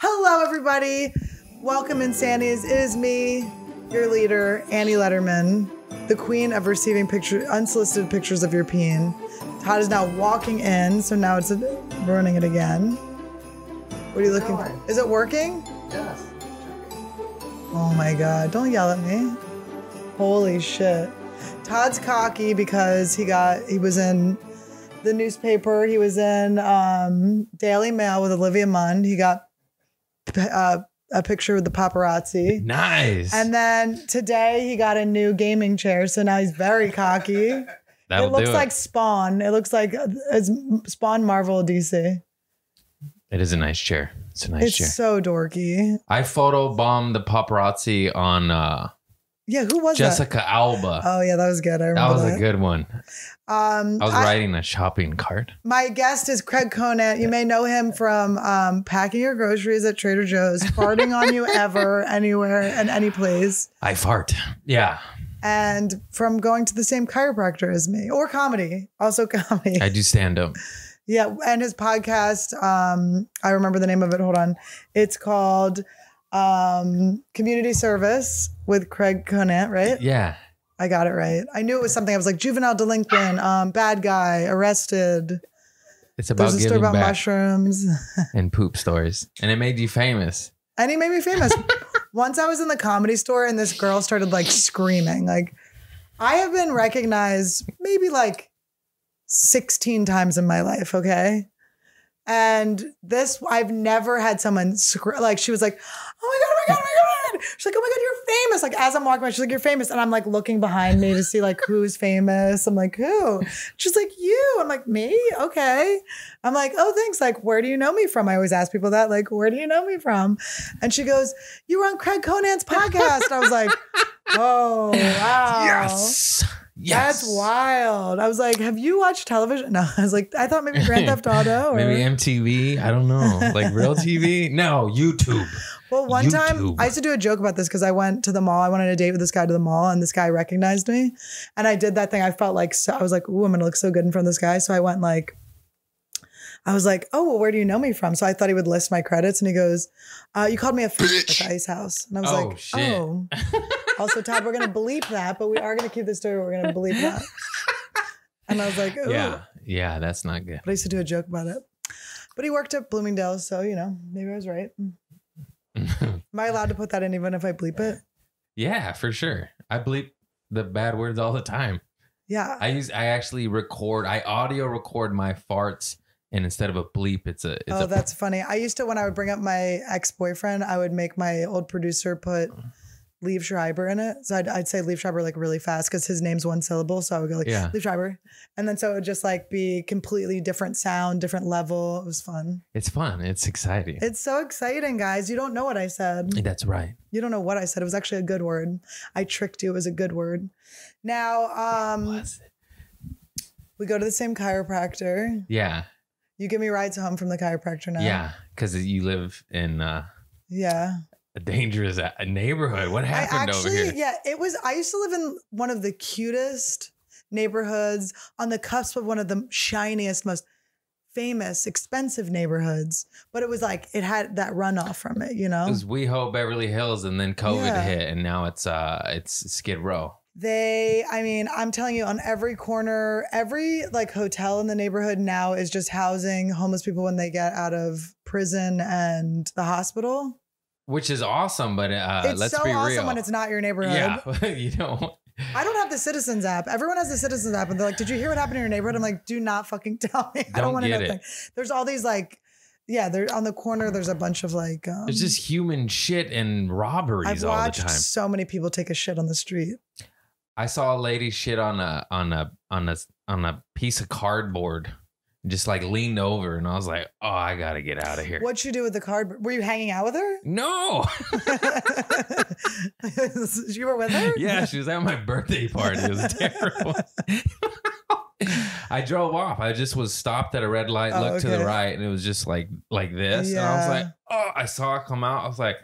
Hello, everybody. Welcome, Insanities. It is me, your leader, Annie Lederman, the queen of receiving picture, unsolicited pictures of your peen. Todd is now walking in, so now it's ruining it again. What are you looking for? Is it working? Yes. Oh my god, don't yell at me. Holy shit. Todd's cocky because he got he was in the newspaper, he was in um, Daily Mail with Olivia Munn. He got uh, a picture with the paparazzi. Nice. And then today he got a new gaming chair, so now he's very cocky. It looks like Spawn. It looks like uh, it's Spawn Marvel DC. It is a nice chair. It's a nice It's chair. It's so dorky. I photo bombed the paparazzi on uh, Yeah, who was Jessica Alba. Oh yeah, that was good. I that was that. a good one. Um, I was I- riding a shopping cart. My guest is Craig Conant. You may know him from um, packing your groceries at Trader Joe's, farting on you ever, anywhere, and any place, I fart. Yeah. and from going to the same chiropractor as me, or comedy, also comedy. I do stand up. yeah, and his podcast. Um, I remember the name of it. Hold on, it's called um, Community Service with Craig Conant. Right? Yeah. I got it right. I knew it was something. I was like juvenile delinquent, um, bad guy, arrested. It's about There's a story about mushrooms. and poop stories. And it made you famous. and he made me famous. Once I was in the comedy store and this girl started like screaming. Like I have been recognized maybe like 16 times in my life, okay? And this I've never had someone scr- like she was like, "Oh my god, oh my god, oh my god." She's like, "Oh my god, you're famous." Like as I'm walking by, she's like, "You're famous." And I'm like looking behind me to see like who's famous. I'm like, "Who?" She's like, "You." I'm like, "Me?" Okay. I'm like, "Oh, thanks. Like, where do you know me from?" I always ask people that, like, "Where do you know me from?" And she goes, "You were on Craig Conant's podcast." And I was like, "Oh, wow." Yes. Yes. That's wild. I was like, have you watched television? No, I was like, I thought maybe Grand Theft Auto. Or, Maybe MTV. I don't know. Like real TV? No, YouTube. Well, one time I used to do a joke about this because I went to the mall. I went on a date with this guy to the mall, and this guy recognized me. And I did that thing. I felt like so, I was like, ooh, I'm gonna look so good in front of this guy. So I went like, I was like, oh, well, where do you know me from? So I thought he would list my credits, and he goes, uh, you called me a bitch at Ice House, and I was Oh, like, shit. oh. also, Todd, we're gonna bleep that, but we are gonna keep this story. We're gonna bleep that. And I was like, ooh. Yeah. Yeah, that's not good. But I used to do a joke about it. But he worked at Bloomingdale's, so you know, maybe I was right. Am I allowed to put that in even if I bleep it? yeah, for sure. I bleep the bad words all the time. Yeah. I use I actually record I audio record my farts and instead of a bleep it's a it's oh, a that's funny. I used to when I would bring up my ex boyfriend, I would make my old producer put Liev Schreiber in it. So I'd, I'd say Liev Schreiber like really fast because his name's one syllable. So I would go like Yeah. Liev Schreiber, and then so it would just like be completely different sound, different level. It was fun. it's fun. It's exciting. It's so exciting, guys. You don't know what I said. that's right. You don't know what I said. It was actually a good word. I tricked you. It was a good word. Now, um, we go to the same chiropractor. Yeah. You give me rides home from the chiropractor now. Yeah, cuz you live in uh, Yeah. A dangerous neighborhood. What happened actually, over here? yeah, it was, I used to live in one of the cutest neighborhoods on the cusp of one of the shiniest, most famous, expensive neighborhoods. But it was like, it had that runoff from it, you know? It was WeHo Beverly Hills and then COVID Yeah. hit and now it's uh it's Skid Row. They, I mean, I'm telling you, on every corner, every like hotel in the neighborhood now is just housing homeless people when they get out of prison and the hospital. Which is awesome, but uh it's let's so be awesome real. when it's not your neighborhood. yeah, you know. I don't have the Citizens app. Everyone has the Citizens app, and they're like, "Did you hear what happened in your neighborhood?" I'm like, "Do not fucking tell me. I don't Don't want to know." get it. thing." There's all these like, yeah, they're on the corner. There's a bunch of like, um, There's just human shit and robberies I've all the watched time. so many people take a shit on the street. I saw a lady shit on a on a on a on a piece of cardboard, just like leaned over, and I was like, "Oh, I gotta get out of here." What'd you do with the card? Were you hanging out with her? No, you were with her? yeah, she was at my birthday party. It was terrible. I drove off. I just was stopped at a red light, Oh, looked to the right, and it was just like like this. And I was like, "Oh!" I saw it come out. I was like,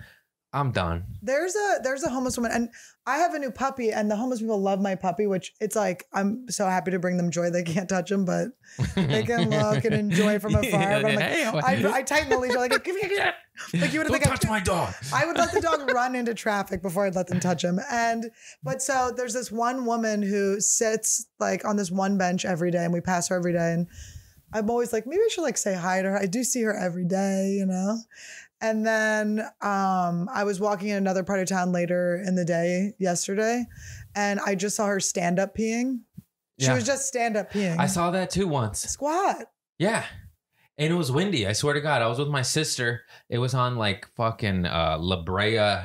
I'm done. There's a there's a homeless woman, and I have a new puppy, and the homeless people love my puppy, which it's like I'm so happy to bring them joy. They can't touch him, but they can look and enjoy from afar. But I'm like, Hey, I, I tighten the leash. I'm like, give me, give me. Like you would Don't think touch I, my dog. I would let the dog run into traffic before I'd let them touch him. And but so there's this one woman who sits like on this one bench every day, and we pass her every day. And I'm always like, maybe I should like say hi to her. I do see her every day, you know. And then um, I was walking in another part of town later in the day yesterday, and I just saw her stand up peeing. She Yeah. was just stand up peeing. I saw that too once. squat. Yeah. And it was windy. I swear to God. I was with my sister. It was on like fucking uh, La Brea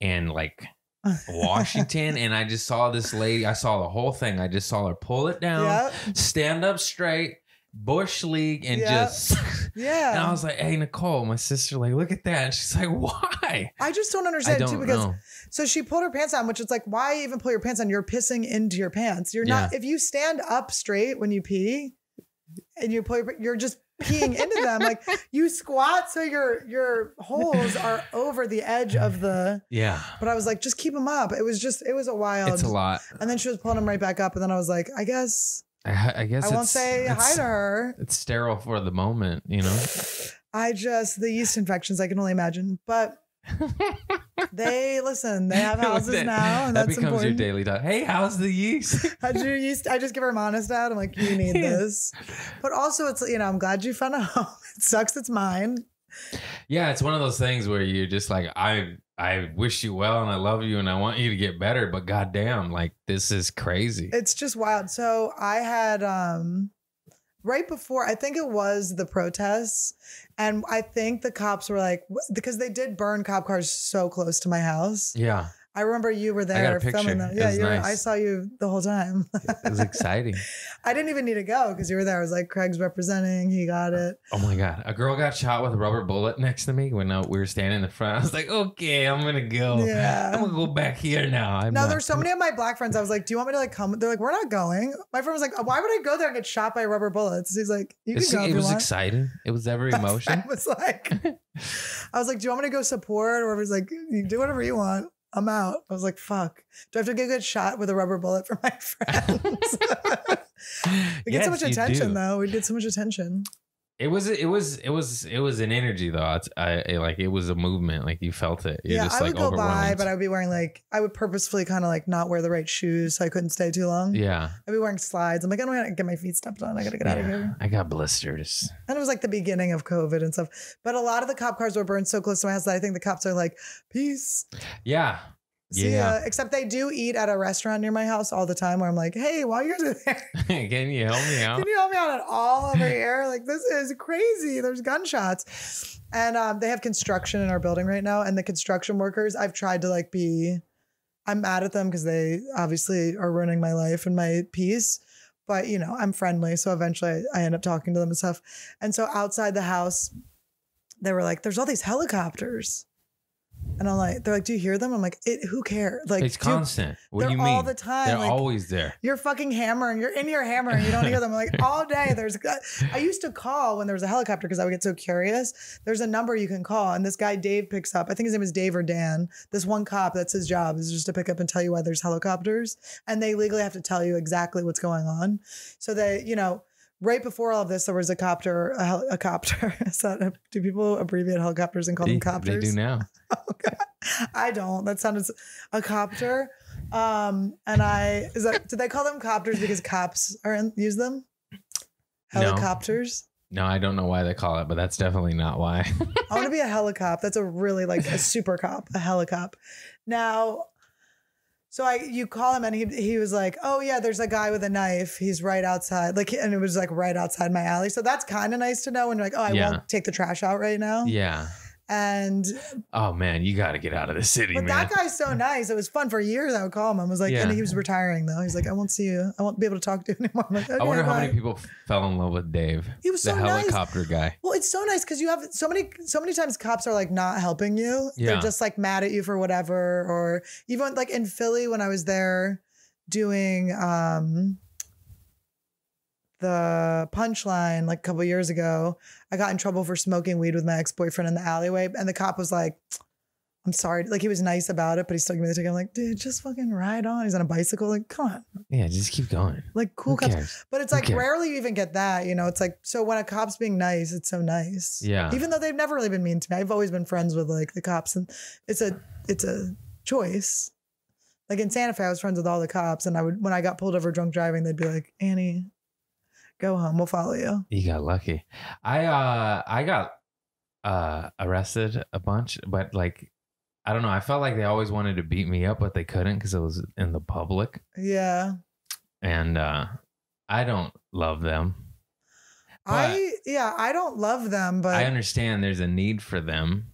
and like Washington. and I just saw this lady. I saw the whole thing. I just saw her pull it down, Yep. stand up straight, bush league, and just. Yeah. And I was like, hey, Nicole, my sister, like, look at that. And she's like, why? I just don't understand don't too because know. So she pulled her pants on, which is like, why even pull your pants on? You're pissing into your pants. You're not, if you stand up straight when you pee and you pull your, you're just peeing into them. Like you squat so your, your holes are over the edge of the, Yeah. but I was like, just keep them up. It was just, it was a wild. It's a lot. And then she was pulling them right back up. And then I was like, I guess I, I guess I won't say hi to her. It's sterile for the moment, you know? I just, the yeast infections, I can only imagine. But they, listen, they have houses that, now. And that that's becomes important. your daily talk. Hey, how's the yeast? How'd you used I just give her Monistat. I'm like, you need this. But also it's you know, I'm glad you found a home. It sucks it's mine. yeah, it's one of those things where you're just like, I I wish you well and I love you and I want you to get better, but goddamn, like this is crazy. It's just wild. So I had um right before I think it was the protests, and I think the cops were like because they did burn cop cars so close to my house. yeah, I remember you were there filming them. Yeah, was you were, nice. I saw you the whole time. it was exciting. I didn't even need to go because you were there. I was like, Craig's representing. He got it. Oh my god, a girl got shot with a rubber bullet next to me when uh, we were standing in the front. I was like, okay, I'm gonna go. Yeah. I'm gonna go back here now. I'm No, not- there's so many of my black friends. I was like, "Do you want me to like come?" They're like, "We're not going." My friend was like, "Why would I go there and get shot by rubber bullets?" He's like, "You can It's- go if it was want." exciting. It was every emotion. I was like, I was like, "Do you want me to go support?" Or he's like, "You do whatever you want." I'm out. I was like, "Fuck." Do I have to get a good shot with a rubber bullet for my friends? we get so much attention do. though. We get so much attention. It was it was it was it was an energy though. It's, I, it, like it was a movement. Like you felt it. You're yeah, just I like would go by, but I would be wearing like I would purposefully kind of like not wear the right shoes so I couldn't stay too long. yeah. I'd be wearing slides. I'm like, I don't want to get my feet stepped on. I gotta get out of here. I got blisters. And it was like the beginning of COVID and stuff. But a lot of the cop cars were burned so close to my house that I think the cops are like, peace. Yeah. See Yeah. ya. Except they do eat at a restaurant near my house all the time where I'm like, hey, while you're there, Can you help me out? can you help me out at all over here? Like, this is crazy. There's gunshots. And um, they have construction in our building right now. And the construction workers, I've tried to like be, I'm mad at them because they obviously are ruining my life and my peace. But, you know, I'm friendly. So eventually I, I end up talking to them and stuff. And so outside the house, they were like, there's all these helicopters. And I'm like, they're like, do you hear them? I'm like, it, who cares? Like, it's dude, constant. What do they're you mean? all the time. They're like, always there. you're fucking hammering. You're in your hammer and you don't hear them. Like all day, there's. I used to call when there was a helicopter because I would get so curious. There's a number you can call, and this guy Dave picks up. I think his name is Dave or Dan. This one cop, that's his job, is just to pick up and tell you why there's helicopters, and they legally have to tell you exactly what's going on. So they, you know. Right before all of this, there was a copter, a, hel- a copter. That, do people abbreviate helicopters and call They, them they copters? do now. I don't. That sounded a copter. Um, and I is that do they call them copters because cops are in, use them? Helicopters. No, I don't know why they call it, but that's definitely not why. I want to be a helicopter. That's a really like a super cop, a helicop. Now, so I you call him and he he was like, oh yeah, there's a guy with a knife. He's right outside. Like and it was like right outside my alley. So that's kind of nice to know when you're like, oh, I Yeah. won't take the trash out right now. yeah. And Oh man, you got to get out of the city, But man. that guy's so nice. It was fun for years. I would call him. I was like, and Yeah. he was retiring though. He's like, I won't see you. I won't be able to talk to you anymore. Like, I "Okay, wonder how many people fell in love with Dave, He was the so nice. helicopter guy. Well, it's so nice because you have so many, so many times cops are like not helping you. Yeah. They're just like mad at you for whatever. Or even like in Philly when I was there doing um the punchline like a couple years ago, I got in trouble for smoking weed with my ex-boyfriend in the alleyway. And the cop was like, I'm sorry. Like he was nice about it, but he still gave me the ticket. I'm like, dude, just fucking ride on. He's on a bicycle. Like, come on. Yeah, just keep going. Like cool Who cops. cares? But it's Who like cares? rarely you even get that. You know, it's like so when a cop's being nice, it's so nice. Yeah. Even though they've never really been mean to me. I've always been friends with like the cops and it's a it's a choice. Like in Santa Fe, I was friends with all the cops, and I would when I got pulled over drunk driving, they'd be like, Annie, go home, we'll follow you. You got lucky. I uh I got uh arrested a bunch, but like I don't know. I felt like they always wanted to beat me up, but they couldn't because it was in the public, Yeah. and uh I don't love them. But I yeah, I don't love them, but I understand there's a need for them.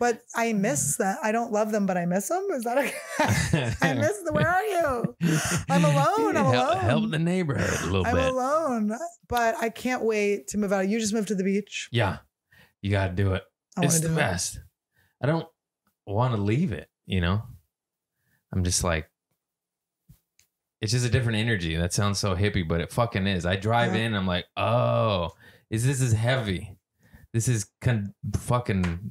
But I miss mm. that. I don't love them, but I miss them. Is that okay? I miss them. Where are you? I'm alone. I'm help, alone. Help the neighborhood a little bit. I'm alone, but I can't wait to move out. You just moved to the beach. Yeah, you got to do it. I it's the do it. best. I don't want to leave it. You know, I'm just like, it's just a different energy. That sounds so hippie, but it fucking is. I drive Yeah. in, I'm like, oh, is this is heavy? This is con- fucking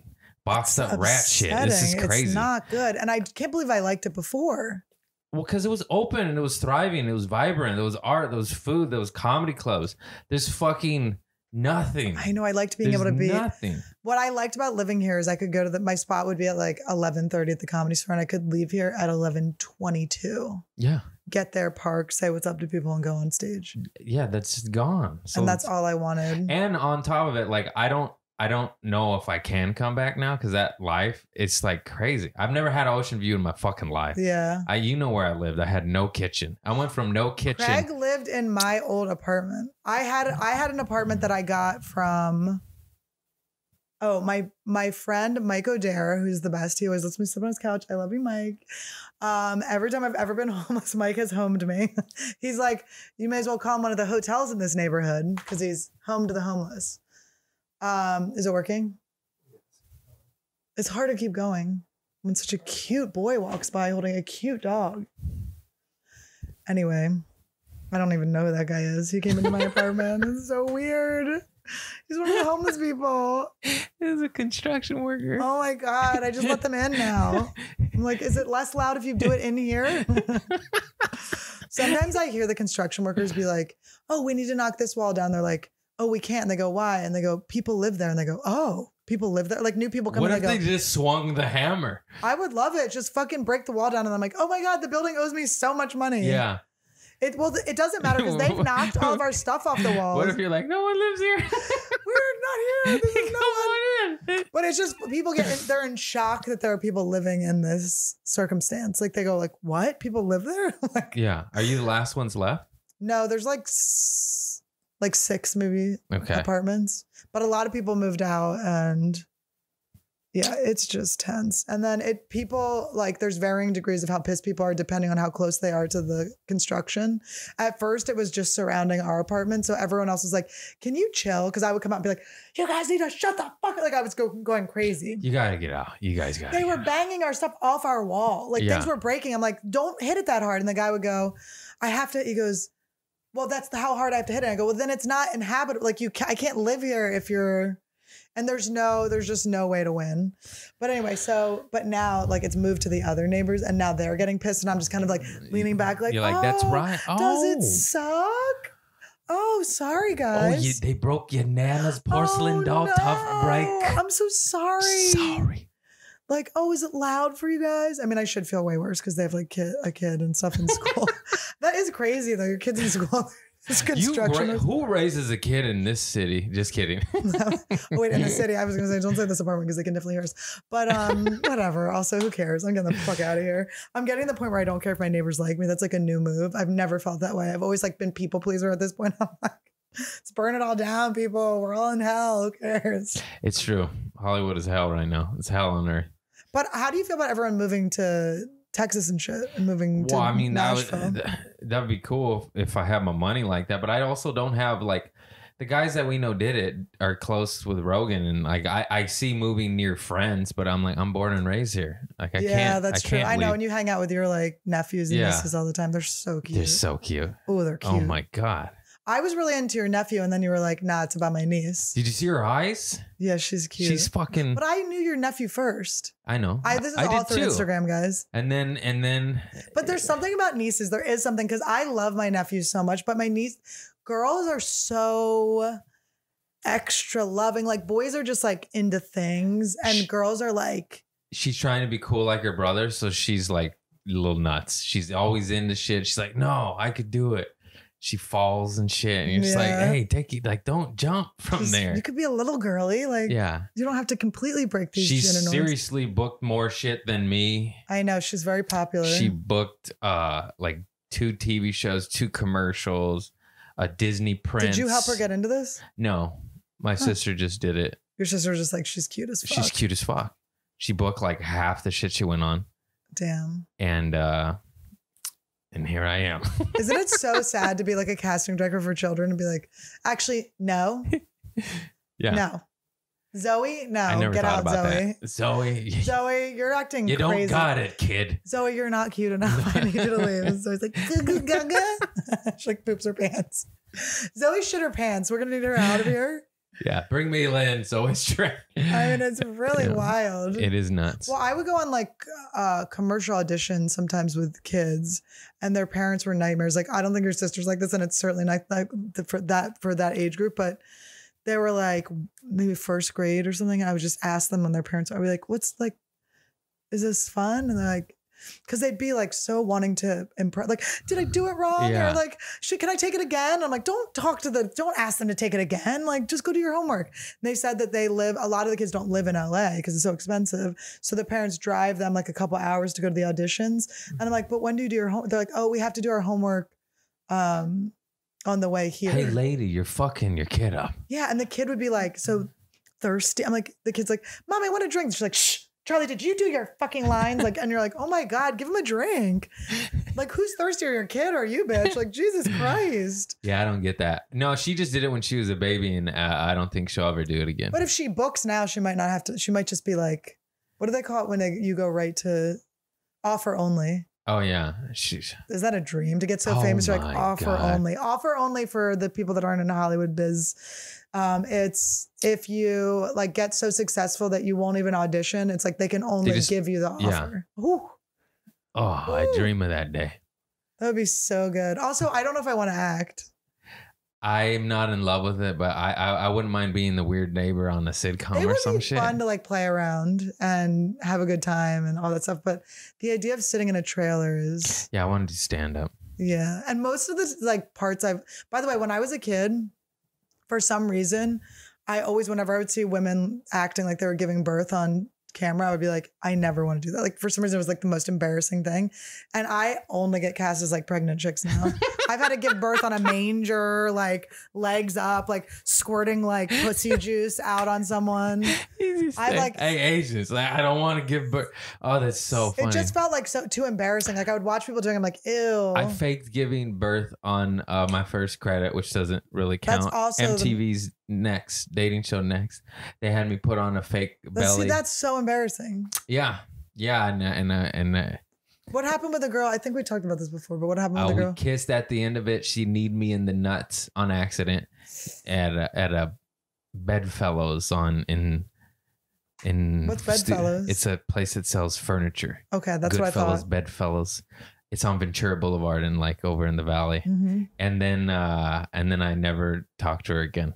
boxed up rat shit. This is crazy. It's not good, and I can't believe I liked it before. Well, because it was open and it was thriving, it was vibrant, there was art, there was food, there was comedy clubs. There's fucking nothing. I know I liked being There's able to be. nothing. What I liked about living here is I could go to the my spot would be at like eleven thirty at the comedy store, and I could leave here at eleven twenty two. Yeah, Get there, park, say what's up to people, and go on stage. yeah, that's just gone. So and that's all I wanted. And on top of it, like I don't I don't know if I can come back now because that life it's like crazy. I've never had an ocean view in my fucking life. yeah. I you know where I lived. I had no kitchen. I went from no kitchen. Craig lived in my old apartment. I had I had an apartment that I got from oh my my friend Mike O'Dare, who's the best. He always lets me sit on his couch. I love you, Mike. Um, every time I've ever been homeless, Mike has homed me. he's like, you may as well call him one of the hotels in this neighborhood because he's home to the homeless. Um, is it working? It's hard to keep going when such a cute boy walks by holding a cute dog. Anyway, I don't even know who that guy is. He came into my apartment. It's so weird. He's one of the homeless people. He's a construction worker. Oh my God. I just let them in now. I'm like, is it less loud if you do it in here? Sometimes I hear the construction workers be like, oh, we need to knock this wall down. They're like, oh, we can't. And they go, why? And they go, people live there. And they go, oh, people live there. Like new people come what in. if I go, they just swung the hammer? I would love it. Just fucking break the wall down. And I'm like, oh my God, the building owes me so much money. Yeah. It well, it doesn't matter because they've knocked all of our stuff off the walls. What if you're like, no one lives here? We're not here. This is no one. on in. But it's just people get in, they're in shock that there are people living in this circumstance. Like they go like, "What? People live there?" like, Yeah. Are you the last ones left? no, there's like s- like six maybe Okay. apartments, but a lot of people moved out and yeah, it's just tense. And then it people like there's varying degrees of how pissed people are depending on how close they are to the construction. At first, it was just surrounding our apartment, so everyone else was like, "Can you chill?" Because I would come out and be like, "You guys need to shut the fuck!" up." Like I was go, going crazy. You gotta get out. You guys gotta. They were out. banging our stuff off our wall. Like Yeah. things were breaking. I'm like, don't hit it that hard. And the guy would go, I have to. He goes, well, that's the, how hard I have to hit it. I go, well, then it's not inhabitable. Like you, ca- I can't live here if you're. And there's no, there's just no way to win. But anyway, so but now like it's moved to the other neighbors, and now they're getting pissed, and I'm just kind of like mm, leaning back, like, You're like, that's "Oh, right. Oh. Does it oh. suck? Oh, sorry, Oh, guys. you, they broke your nana's porcelain Oh, doll tough break. I'm so sorry. Sorry. Like, oh, is it loud for you guys? I mean, I should feel way worse because they have like kid, a kid and stuff in school. that is crazy though. Your kids in school. It's construction. ra- who raises a kid in this city? Just kidding. oh, wait, in the city. I was gonna say, don't say this apartment because they can definitely hear us. But um, whatever. Also, who cares? I'm getting the fuck out of here. I'm getting to the point where I don't care if my neighbors like me. That's like a new move. I've never felt that way. I've always like been people pleaser at this point. I'm like, let's burn it all down, people. We're all in hell. Who cares? it's true. Hollywood is hell right now. It's hell on earth. But how do you feel about everyone moving to Texas and shit and moving to Well, I mean, that would, Nashville? that would be cool if, I had my money like that. But I also don't have like the guys that we know did it are close with Rogan, and like I, I see moving near friends, but I'm like I'm born and raised here. Like I yeah, can't. Yeah, that's I true. I know. leave. And you hang out with your like nephews and Yeah. nieces all the time. They're so cute. They're so cute. oh, they're cute. Oh my god. I was really into your nephew, and then you were like, "Nah, it's about my niece." Did you see her eyes? Yeah, she's cute. She's fucking. but I knew your nephew first. I know. I this is I all did through too. Instagram, guys. And then and then. But there's something about nieces. There is something because I love my nephews so much, but my niece, girls are so extra loving. Like boys are just like into things, and girls are like, she's trying to be cool like her brother, so she's like little nuts. She's always into shit. She's like, no, I could do it. She falls and shit, and you're just Yeah. like, hey, take it, like, don't jump from just- there. You could be a little girly. Like Yeah, you don't have to completely break these she's seriously booked more shit than me. I know she's very popular. She booked uh like two TV shows, two commercials, a Disney Prince. Did you help her get into this? No, my sister just did it. Your sister was just like she's cute as fuck. She's cute as fuck. She booked like half the shit she went on, Damn. and uh and here I am. Isn't it so sad to be like a casting director for children and be like, actually, no, yeah, no. Zoe, no. Get out, Zoe. that. Zoe, Zoe, you're acting you don't got it, kid. Zoe, you're not cute enough. I need you to leave. Zoe's like, gaga. she like poops her pants. Zoe shit her pants. We're gonna need her out of here. Yeah, bring me in. Zoe's trying. I mean, it's really Yeah. wild. It is nuts. Well, I would go on like uh, commercial auditions sometimes with kids, and their parents were nightmares. Like, I don't think your sister's like this, and it's certainly not like the, for that for that age group. But they were like maybe first grade or something. I would just ask them when their parents. I'd be like, "What's like? Is this fun?" And they're like. Because they'd be like so wanting to impress, like, did I do it wrong? Yeah. Or like, should can I take it again? I'm like, don't talk to the, don't ask them to take it again. Like, just go do your homework. And they said that they live. A lot of the kids don't live in LA because it's so expensive. So the parents drive them like a couple hours to go to the auditions. And I'm like, but when do you do your home? They're like, oh, we have to do our homework um, on the way here. hey, lady, you're fucking your kid up. yeah. And the kid would be like, so thirsty. I'm like, the kid's like, mom, I want a drink. She's like, shh. Charlie, did you do your fucking lines? Like, and you're like, oh my God, give him a drink. Like, who's thirstier, your kid or you, bitch? Like, Jesus Christ. Yeah, I don't get that. No, she just did it when she was a baby, and uh, I don't think she'll ever do it again. But if she books now, she might not have to. She might just be like, what do they call it when they, you go right to offer only? Oh yeah, she's Is that a dream to get so Oh famous? You're like offer God. only, offer only for the people that aren't in the Hollywood biz. Um, it's if you like get so successful that you won't even audition. It's like they can only just- give you the yeah. offer. Ooh, oh, I dream of that day. that would be so good. Also, I don't know if I want to act. I'm not in love with it, but I I, I wouldn't mind being the weird neighbor on a sitcom it or would some be shit. fun to like play around and have a good time and all that stuff. But the idea of sitting in a trailer is yeah, I wanted to stand up. Yeah. And most of the like parts I've by the way, when I was a kid, for some reason, I always whenever I would see women acting like they were giving birth on camera, I would be like, I never want to do that. Like for some reason it was like the most embarrassing thing. And I only get cast as like pregnant chicks now. I've had to give birth on a manger, like legs up, like squirting like pussy juice out on someone. I like- hey Asians, like, I don't want to give birth. Oh, that's so funny. It just felt like so too embarrassing. Like I would watch people doing I'm like, ew. I faked giving birth on uh, my first credit, which doesn't really count. That's also the- MTV's Next dating show. Next, they had me put on a fake But see, that's so embarrassing. yeah, yeah, and uh, and uh, and uh, What happened with the girl? I think we talked about this before, but what happened uh, with the we girl? kissed at the end of it. She kneed me in the nuts on accident at a, at a Bedfellows on in in What's Bedfellows? it's a place that sells furniture. Okay, that's what I Goodfellas, thought. Bedfellows. It's on Ventura Boulevard and like over in the valley. hmm And then uh and then I never talked to her again.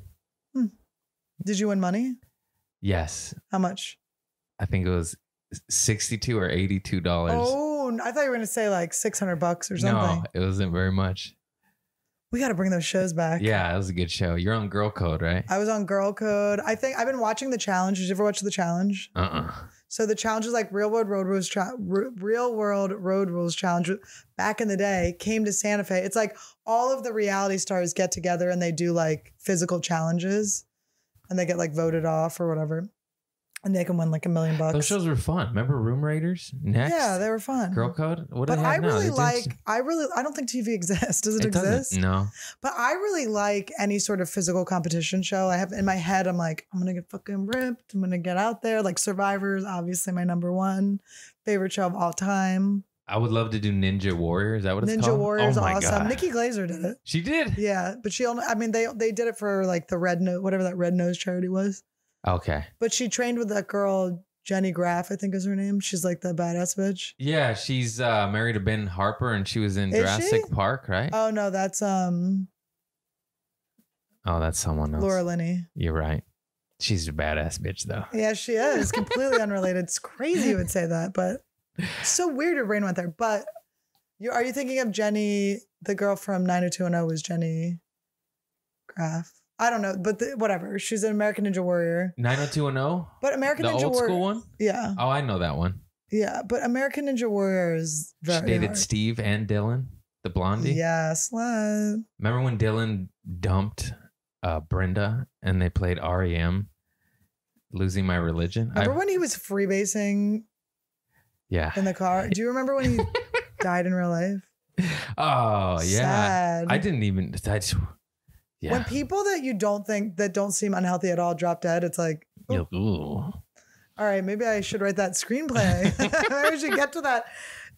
Did you win money? Yes. How much? I think it was 62 or 82 dollars. I thought you were going to say like 600 bucks or something. no, it wasn't very much. We got to bring those shows back. Yeah, it was a good show. You're on Girl Code, right? I was on Girl Code. I think I've been watching the challenge. Did you ever watch the challenge? Uh-uh. So the challenge is like Real World Road Rules, Cha- Re- Real World Road Rules Challenge. Back in the day, came to Santa Fe. It's like all of the reality stars get together and they do like physical challenges, and they get like voted off or whatever, and they can win like a million bucks. Those shows were fun. Remember Room Raiders? Next. Yeah, they were fun. Girl Code? What do but they I have now? really They like. I really. I don't think TV exists. Does it, it exist? No. But I really like any sort of physical competition show. I have in my head. I'm like, I'm gonna get fucking ripped. I'm gonna get out there. Like Survivors, obviously my number one favorite show of all time. I would love to do Ninja Warrior. Is that what it's Ninja called? Warrior's oh my awesome. God. Nikki Glazer did it. She did. Yeah, but she only. I mean, they they did it for like the red nose, whatever that red nose charity was. Okay. But she trained with that girl Jenny Graff, I think is her name. She's like the badass bitch. Yeah, she's uh, married to Ben Harper, and she was in Is Jurassic she? Park, right? Oh no, that's um oh, that's someone else. Laura Linney. You're right. She's a badass bitch, though. Yeah, she is completely unrelated. It's crazy you would say that, but so weird your brain went there. But you are you thinking of Jenny, the girl from 90210 was Jenny Graff? I don't know, but the, whatever. She's an American Ninja Warrior. 90210? But American The Ninja old Warrior. school one? Yeah, Oh, I know that one. yeah. But American Ninja Warrior is She dated hard. Steve and Dylan, the blondie. Yes, love. Remember when Dylan dumped uh, Brenda and they played REM, Losing My Religion? I- Remember when he was freebasing yeah. in the car? Do you remember when he died in real life? Oh, yeah. Sad. I didn't even. I just, yeah. When people that you don't think that don't seem unhealthy at all drop dead, it's like, You're- ooh. all right, maybe I should write that screenplay. maybe I should get to that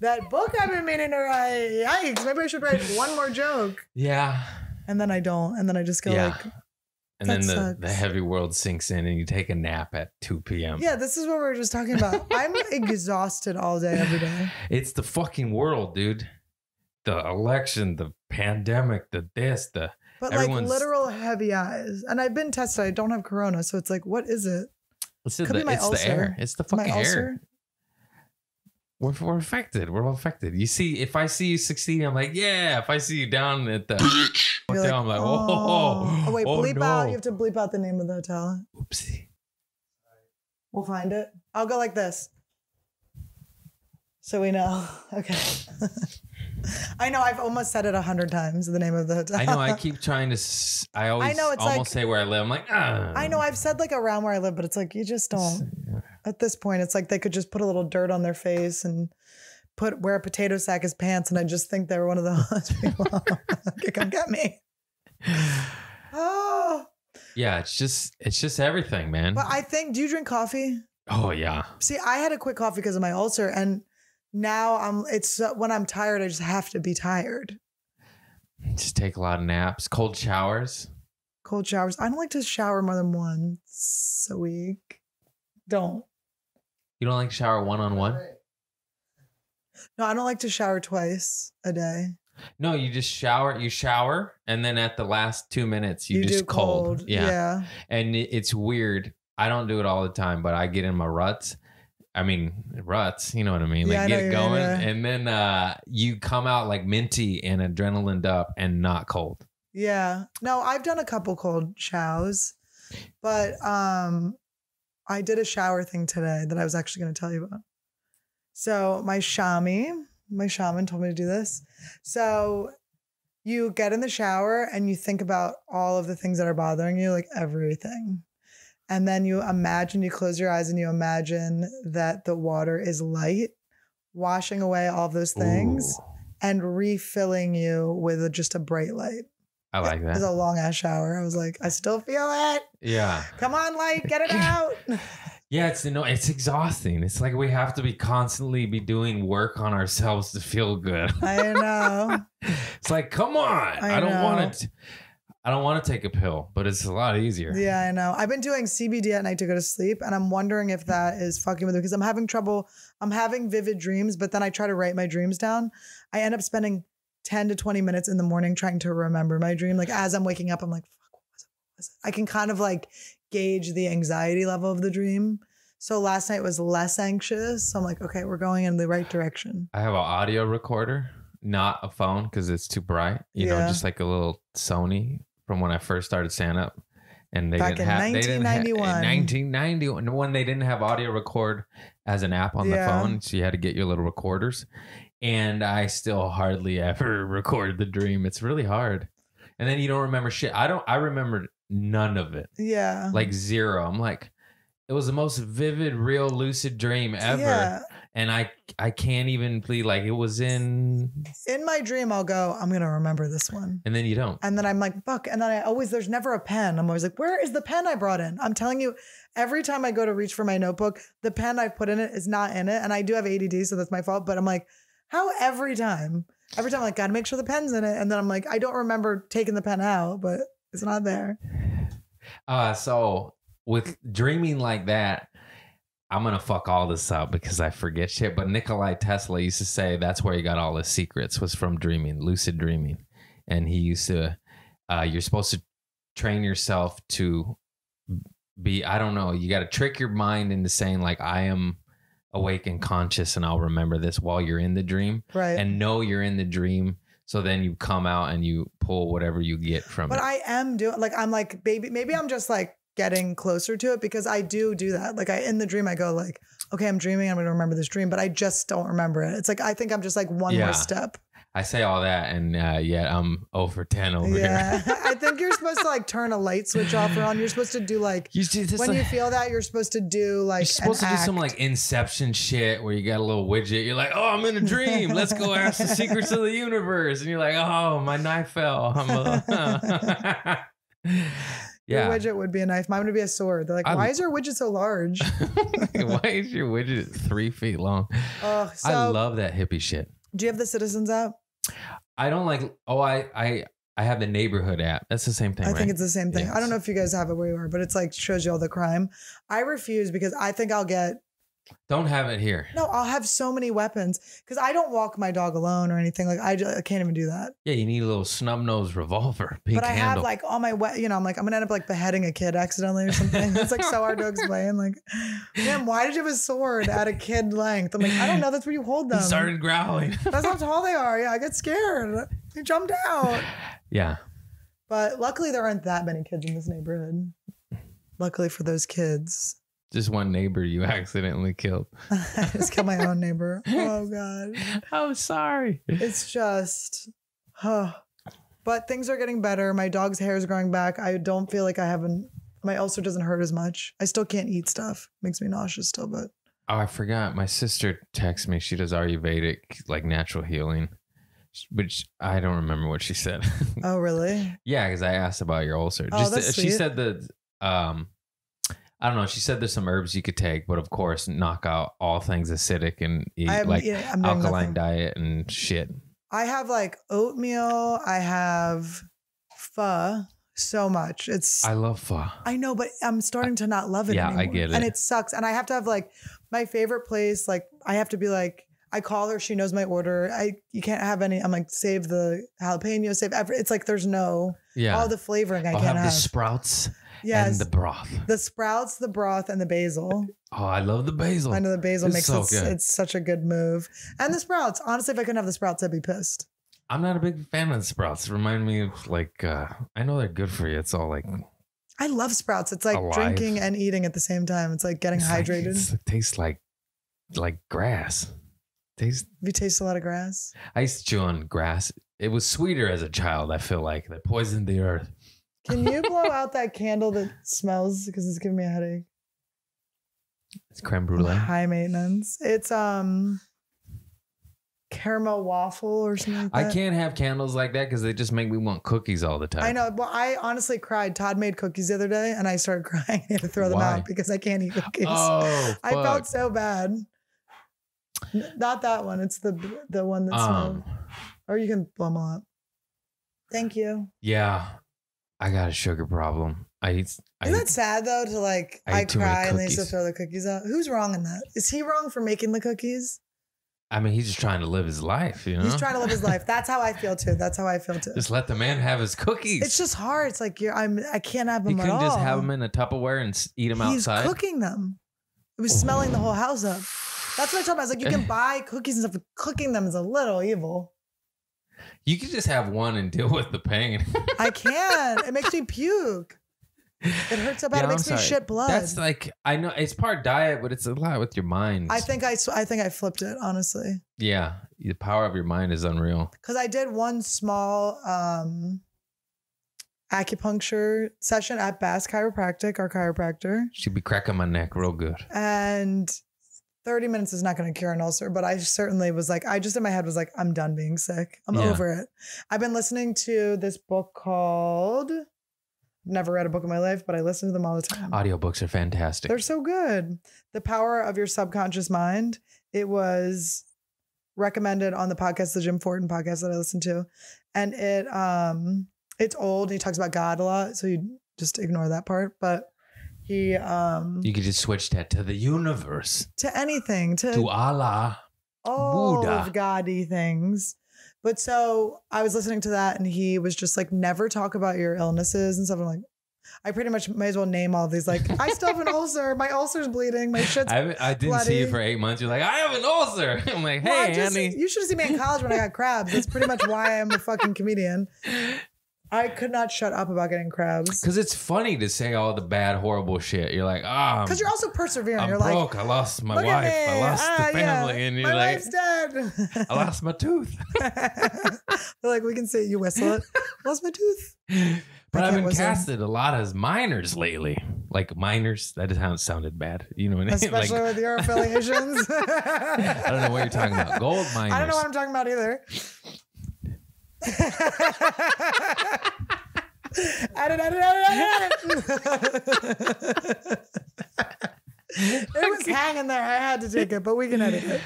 that book I've been meaning to write. Yikes! Maybe I should write one more joke, Yeah. and then I don't, and then I just go Yeah. like, And then the, the heavy world sinks in and you take a nap at 2 p.m. yeah, this is what we were just talking about. I'm exhausted all day, every day. It's the fucking world, dude. The election, the pandemic, the this, the. But Everyone's- like literal heavy eyes, and I've been tested. I don't have corona, so it's like, what is it? It's, Could the, be my it's the ulcer. air. It's the It's my fucking air. We're, we're affected. We're all affected. You see, if I see you succeed, I'm like, yeah. If I see you down at the You're hotel, I'm like, oh, oh, oh wait, oh, bleep no. out. You have to bleep out the name of the hotel. Oopsie. We'll find it. I'll go like this. So we know. Okay. I know I've almost said it a hundred times, the name of the hotel. I know. I keep trying to. s- I always I know, it's almost like- say where I live. I'm like, ah. I know I've said like around where I live, but it's like you just don't at this point, it's like they could just put a little dirt on their face and put wear a potato sack as pants, and I just think they're one of those people. okay, come get me. Oh, Yeah, it's just it's just everything, man. but I think. Do you drink coffee? oh yeah. See, I had to quit coffee because of my ulcer, and now I'm. It's uh, when I'm tired, I just have to be tired. Just take a lot of naps, cold showers. Cold showers. I don't like to shower more than once a week. Don't. You don't like to shower one on one? No, I don't like to shower twice a day. No, you just shower. You shower, and then at the last two minutes, you, just cold. Yeah. yeah. and it's weird. I don't do it all the time, but I get in my ruts. I mean, ruts. You know what I mean? Like Yeah, know get it going, yeah. and then uh, you come out like minty and adrenaline up, and not cold. Yeah. No, I've done a couple cold showers, but um I did a shower thing today that I was actually going to tell you about. So, my shami, my shaman told me to do this. So, you get in the shower and you think about all of the things that are bothering you, like everything. And then you imagine, you close your eyes and you imagine that the water is light, washing away all those things Ooh, and refilling you with just a bright light. I like It was a long ass shower. I was like, I still feel it. Yeah, Come on, light, get it out. yeah. It's you know, it's exhausting. It's like we have to be constantly be doing work on ourselves to feel good. I know. It's like, come on. I, I don't want to. I don't want to take a pill, but it's a lot easier. Yeah, I know. I've been doing CBD at night to go to sleep, and I'm wondering if that is fucking with me because I'm having trouble. I'm having vivid dreams, but then I try to write my dreams down. I end up spending 10 to 20 minutes in the morning trying to remember my dream. Like as I'm waking up, I'm like, fuck, what was it? What was it? I can kind of like gauge the anxiety level of the dream. So last night was less anxious. So I'm like, okay, we're going in the right direction. I have an audio recorder, not a phone because it's too bright. You know, just like a little Sony from when I first started stand up. And they Back didn't in have they didn't have 1991. 1991 when they didn't have audio record as an app on Yeah. the phone, so you had to get your little recorders. And I still hardly ever record the dream. It's really hard. And then you don't remember shit. I don't I remember none of it. Yeah. Like zero. I'm like it was the most vivid, real lucid dream ever. Yeah. And I I can't even plead like it was in In my dream, I'll go, I'm going to remember this one. and then you don't. And then I'm like, fuck. And then I always, there's never a pen. I'm always like, where is the pen I brought in? I'm telling you, every time I go to reach for my notebook, the pen I've put in it is not in it. And I do have ADD, so that's my fault. But I'm like, How every time? Every time, I'm like, gotta make sure the pen's in it. And then I'm like, I don't remember taking the pen out, but it's not there. Uh, so with dreaming like that, I'm gonna fuck all this up because I forget shit. But Nikolai Tesla used to say that's where he got all his secrets was from dreaming, lucid dreaming, and he used to. Uh, you're supposed to train yourself to be. I don't know. You got to trick your mind into saying like I am awake and conscious, and I'll remember this while you're in the dream, Right. and know you're in the dream. So then you come out and you pull whatever you get from but it. I am doing like I'm like baby maybe I'm just like getting closer to it because I do do that. Like I in the dream I go like, okay, I'm dreaming, I'm gonna remember this dream, but I just don't remember it. It's like I think I'm just like one Yeah. more step. I say all that, and uh, yet I'm over ten over Yeah. here. I think you're supposed to like turn a light switch off or on. You're supposed to do like You when like- you feel that you're supposed to do like You're supposed to an do some like Inception shit where you got a little widget. You're like, oh, I'm in a dream. Let's go ask the secrets of the universe. And you're like, oh, my knife fell. I'm Your widget would be a knife. Mine would be a sword. They're like, I- why is your widget so large? Why is your widget three feet long? Oh, so I love that hippie shit. do you have the Citizens app? I don't like. Oh, I I I have the neighborhood app. That's the same thing. I right? think it's the same thing. I don't know if you guys have it where you are, but it's like shows you all the crime. I refuse because I think I'll get don't have it here. no. I'll have so many weapons because I don't walk my dog alone or anything. Like I, I can't even do that. Yeah, you need a little snub nose revolver, pink but I handle. have like all my we- you know, I'm like I'm gonna end up like beheading a kid accidentally or something. it's like so hard to explain. Like, man, why did you have a sword at a kid length? I'm like, I don't know. That's where you hold them. he started growling. That's how tall they are. Yeah, I get scared. They jumped out. yeah. But luckily, there aren't that many kids in this neighborhood. Luckily for those kids, Just one neighbor you accidentally killed. I just killed my own neighbor. Oh God, I'm sorry. it's just, huh. But things are getting better. My dog's hair is growing back. I don't feel like I haven't. My ulcer doesn't hurt as much. I still can't eat stuff. Makes me nauseous still, but Oh, I forgot. My sister texted me. She does Ayurvedic, like natural healing, which I don't remember what she said. oh really? yeah, because I asked about your ulcer. Oh, Just that's she sweet. said that. Um, I don't know. She said there's some herbs you could take, but of course, knock out all things acidic and eat like yeah, I'm doing alkaline nothing. diet and shit. I have like oatmeal. I have pho. So much. It's I love pho. I know, but I'm starting to not love it Yeah, I get it, And it. it sucks. And I have to have like my favorite place, like I have to be like, I call her, she knows my order. I you can't have any. I'm like, save the jalapeno, save every it's like there's no Yeah, all the flavoring I I'll can't have have. the sprouts yes. and the broth. the sprouts, the broth, and the basil. Oh, I love the basil. I know the basil It's makes so it, good. it's such a good move. And the sprouts. Honestly, if I couldn't have the sprouts, I'd be pissed. I'm not a big fan of the sprouts. It remind me of like uh I know they're good for you. It's all like I love sprouts. It's like Alive. drinking and eating at the same time. It's like getting it's like- hydrated. it's- it tastes like like grass. Tastes. Have you tasted a lot of grass? I used to chew on grass. It was sweeter as a child. I feel like they poisoned the earth. Can you blow out that candle that smells because it's giving me a headache? It's creme brulee. High maintenance. It's um caramel waffle or something like I that. can't have candles like that because they just make me want cookies all the time. I know. Well, I honestly cried. Todd made cookies the other day, and I started crying. I had to throw them Why? out because I can't eat cookies. Oh, I felt so bad. N- Not that one. It's the the one that smelled. um, Or you can blow them all up. Thank you. yeah, I got a sugar problem. I eat. I Isn't that sad though? To like, I I, eat too many cry and they cookies. throw the cookies out. Who's wrong in that? Is he wrong for making the cookies? I mean, he's just trying to live his life. You know, He's trying to live his life. That's how I feel too. That's how I feel too. Just let the man have his cookies. It's just hard. It's like you're. I'm. I can't have them at couldn't just have them in a Tupperware and eat them He's outside. cooking them. It was smelling the whole house up. That's what I told him. I was like, you can buy cookies and stuff. but Cooking them is a little evil. You could just have one and deal with the pain. I can't. It makes me puke. It hurts so bad. Yeah, it makes me shit blood. That's like I know it's part diet, but it's a lot with your mind. I think I. I think I flipped it honestly yeah, the power of your mind is unreal. because I did one small um acupuncture session at Bass Chiropractic, our chiropractor, She'd be cracking my neck real good. and 30 minutes is not going to cure an ulcer, but I certainly was like, I just in my head was like, I'm done being sick. I'm Yeah. over it. I've been listening to this book called, never read a book in my life, but I listen to them all the time. Audiobooks are fantastic. They're so good. The Power of Your Subconscious Mind. It was recommended on the podcast, the Jim Fortin podcast that I listen to, and it um it's old. And he talks about God a lot, so you just ignore that part. But he um You could just switch that to the universe, to anything to to Allah. all Buddha. of gaudy things. But so I was listening to that, and he was just like, never talk about your illnesses and stuff. I'm like, I pretty much may as well name all of these. Like, I still have an ulcer. My ulcer's bleeding. My shit's. I, I didn't see you for eight months. You're like, I have an ulcer. I'm like, hey, Well, just- honey. you should have seen me in college when I got crabs. That's pretty much why I'm a fucking comedian. I could not shut up about getting crabs. Because it's funny to say all the bad, horrible shit. You're like, ah, Because you're also persevering. I'm you're like. I lost my wife. I lost Ah, the yeah, family. And you're my like, wife's dead. I lost my tooth. They're like, we can say. You whistle it. Lost my tooth. But I've been whistle. casted a lot as minors lately. Like minors. how it sounded bad. You know what I mean? Especially Like, with your affiliations. I don't know what you're talking about. Gold minors. I don't know what I'm talking about either. Edit, edit, edit, edit. it was hanging there. I had to take it, but we can edit it.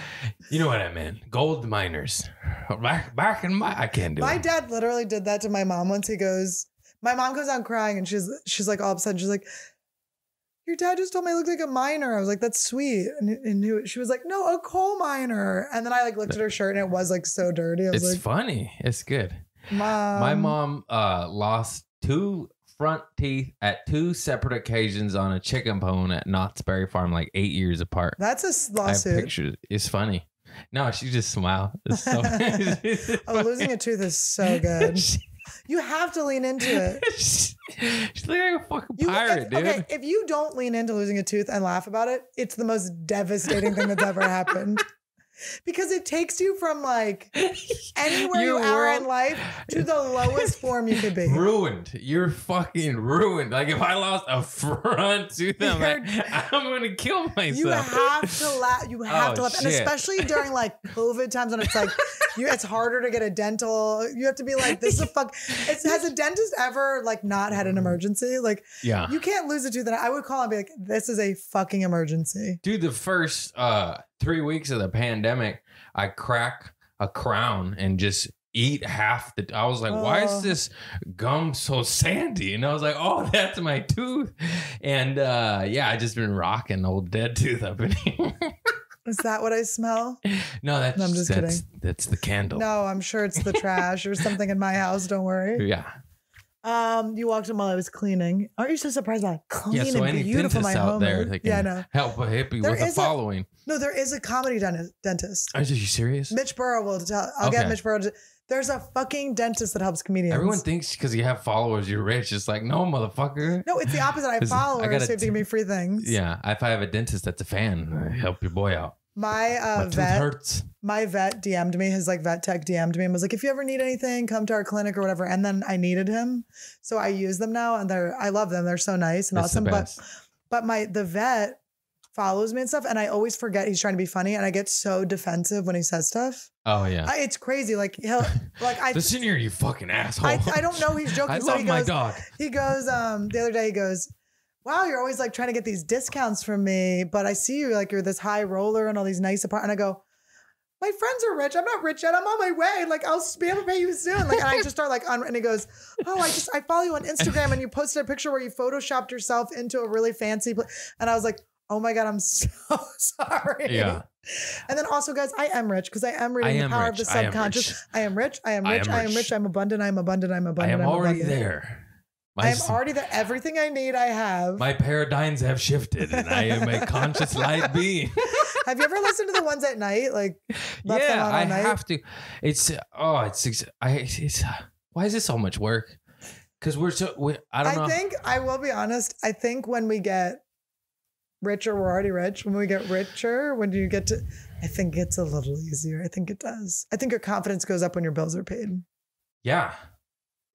You know what I meant. Gold miners. Back back in my I can't do My it. dad literally did that to my mom once. He goes, my mom comes out crying and she's she's like all of a sudden she's like, your dad just told me I look like a miner. I was like, that's sweet. And, and he- she was like, no, a coal miner. And then I like looked at her shirt and it was like so dirty. I was It's like, funny. It's good. mom. My mom uh lost two front teeth at two separate occasions on a chicken bone at Knott's Berry Farm, like eight years apart. That's a s- I have lawsuit. pictures. It's funny. No, she just smiled. It's so, Oh, losing a tooth is so good. You have to lean into it. She's like a fucking You, pirate, if, dude. Okay, if you don't lean into losing a tooth and laugh about it, it's the most devastating thing that's ever happened. Because it takes you from like anywhere you Your are in life to the lowest form you could be. ruined. You're fucking ruined. Like if I lost a front tooth, I'm like, I'm gonna kill myself. You have to laugh. You have Oh, to laugh, and especially during like COVID times when it's like you, it's harder to get a dental. You have to be like, this is a fuck. It's, has a dentist ever like not had an emergency? Like yeah. you can't lose a tooth. And I would call and be like, this is a fucking emergency. Dude, the first uh three weeks of the pandemic, I crack a crown and just eat half the I was like, why Oh. is this gum so sandy? And I was like, oh, that's my tooth. And uh yeah, I just been rocking old dead tooth up in here. Is that what I smell? no, that's No, I'm just that's, that's the candle. No, I'm sure it's the trash or something in my house. Don't worry. Yeah. Um, you walked in while I was cleaning. Aren't you so surprised by clean Yeah, so and any beautiful my out home there is? that Yeah, I know. help a hippie There with a is a- following. No, there is a comedy dentist. dentist. Are you serious? Mitch Burrow will tell. I'll get Okay. Mitch Burrow. To, there's a fucking dentist that helps comedians. Everyone thinks because you have followers, you're rich. It's like, no, motherfucker. no, it's the opposite. I have Listen, I followers, gotta so you have to give me free things. Yeah, if I have a dentist that's a fan, help your boy out. My uh, My vet, hurts. my vet DM'd me. His like vet tech DM'd me and was like, if you ever need anything, come to our clinic or whatever. And then I needed him, so I use them now, and they're I love them. They're so nice and That's awesome. But but my the vet follows me and stuff, and I always forget he's trying to be funny, and I get so defensive when he says stuff. oh yeah. I, it's crazy. Like he'll like I. Listen here, you fucking asshole. I, I don't know he's joking. I so love he my goes, dog. he goes, um, the other day he goes, Wow, you're always like trying to get these discounts from me, but I see you like you're this high roller and all these nice apartments. And I go, My friends are rich. I'm not rich yet. I'm on my way. Like I'll be able to pay you soon. Like and I just start like un- and he goes, Oh, I just I follow you on Instagram and you posted a picture where you photoshopped yourself into a really fancy place. And I was like, Oh my God, I'm so sorry. Yeah. And then also, guys, I am rich because I am reading I the power rich. of the I am subconscious. rich. I am rich. I am I rich. I am rich. rich. I'm abundant. I'm abundant. I'm I abundant. am I'm already abundant. there. My, I am already there. Everything I need, I have. my paradigms have shifted, and I am a conscious light being. have you ever listened to the ones at night? Like, yeah, I night? have to. It's oh, it's ex- I. It's why is this so much work? Because we're so. We, I don't know. I know. think I will be honest. I think when we get richer, we're already rich. When we get richer, when do you get to, I think it's a little easier. I think it does. I think your confidence goes up when your bills are paid. Yeah.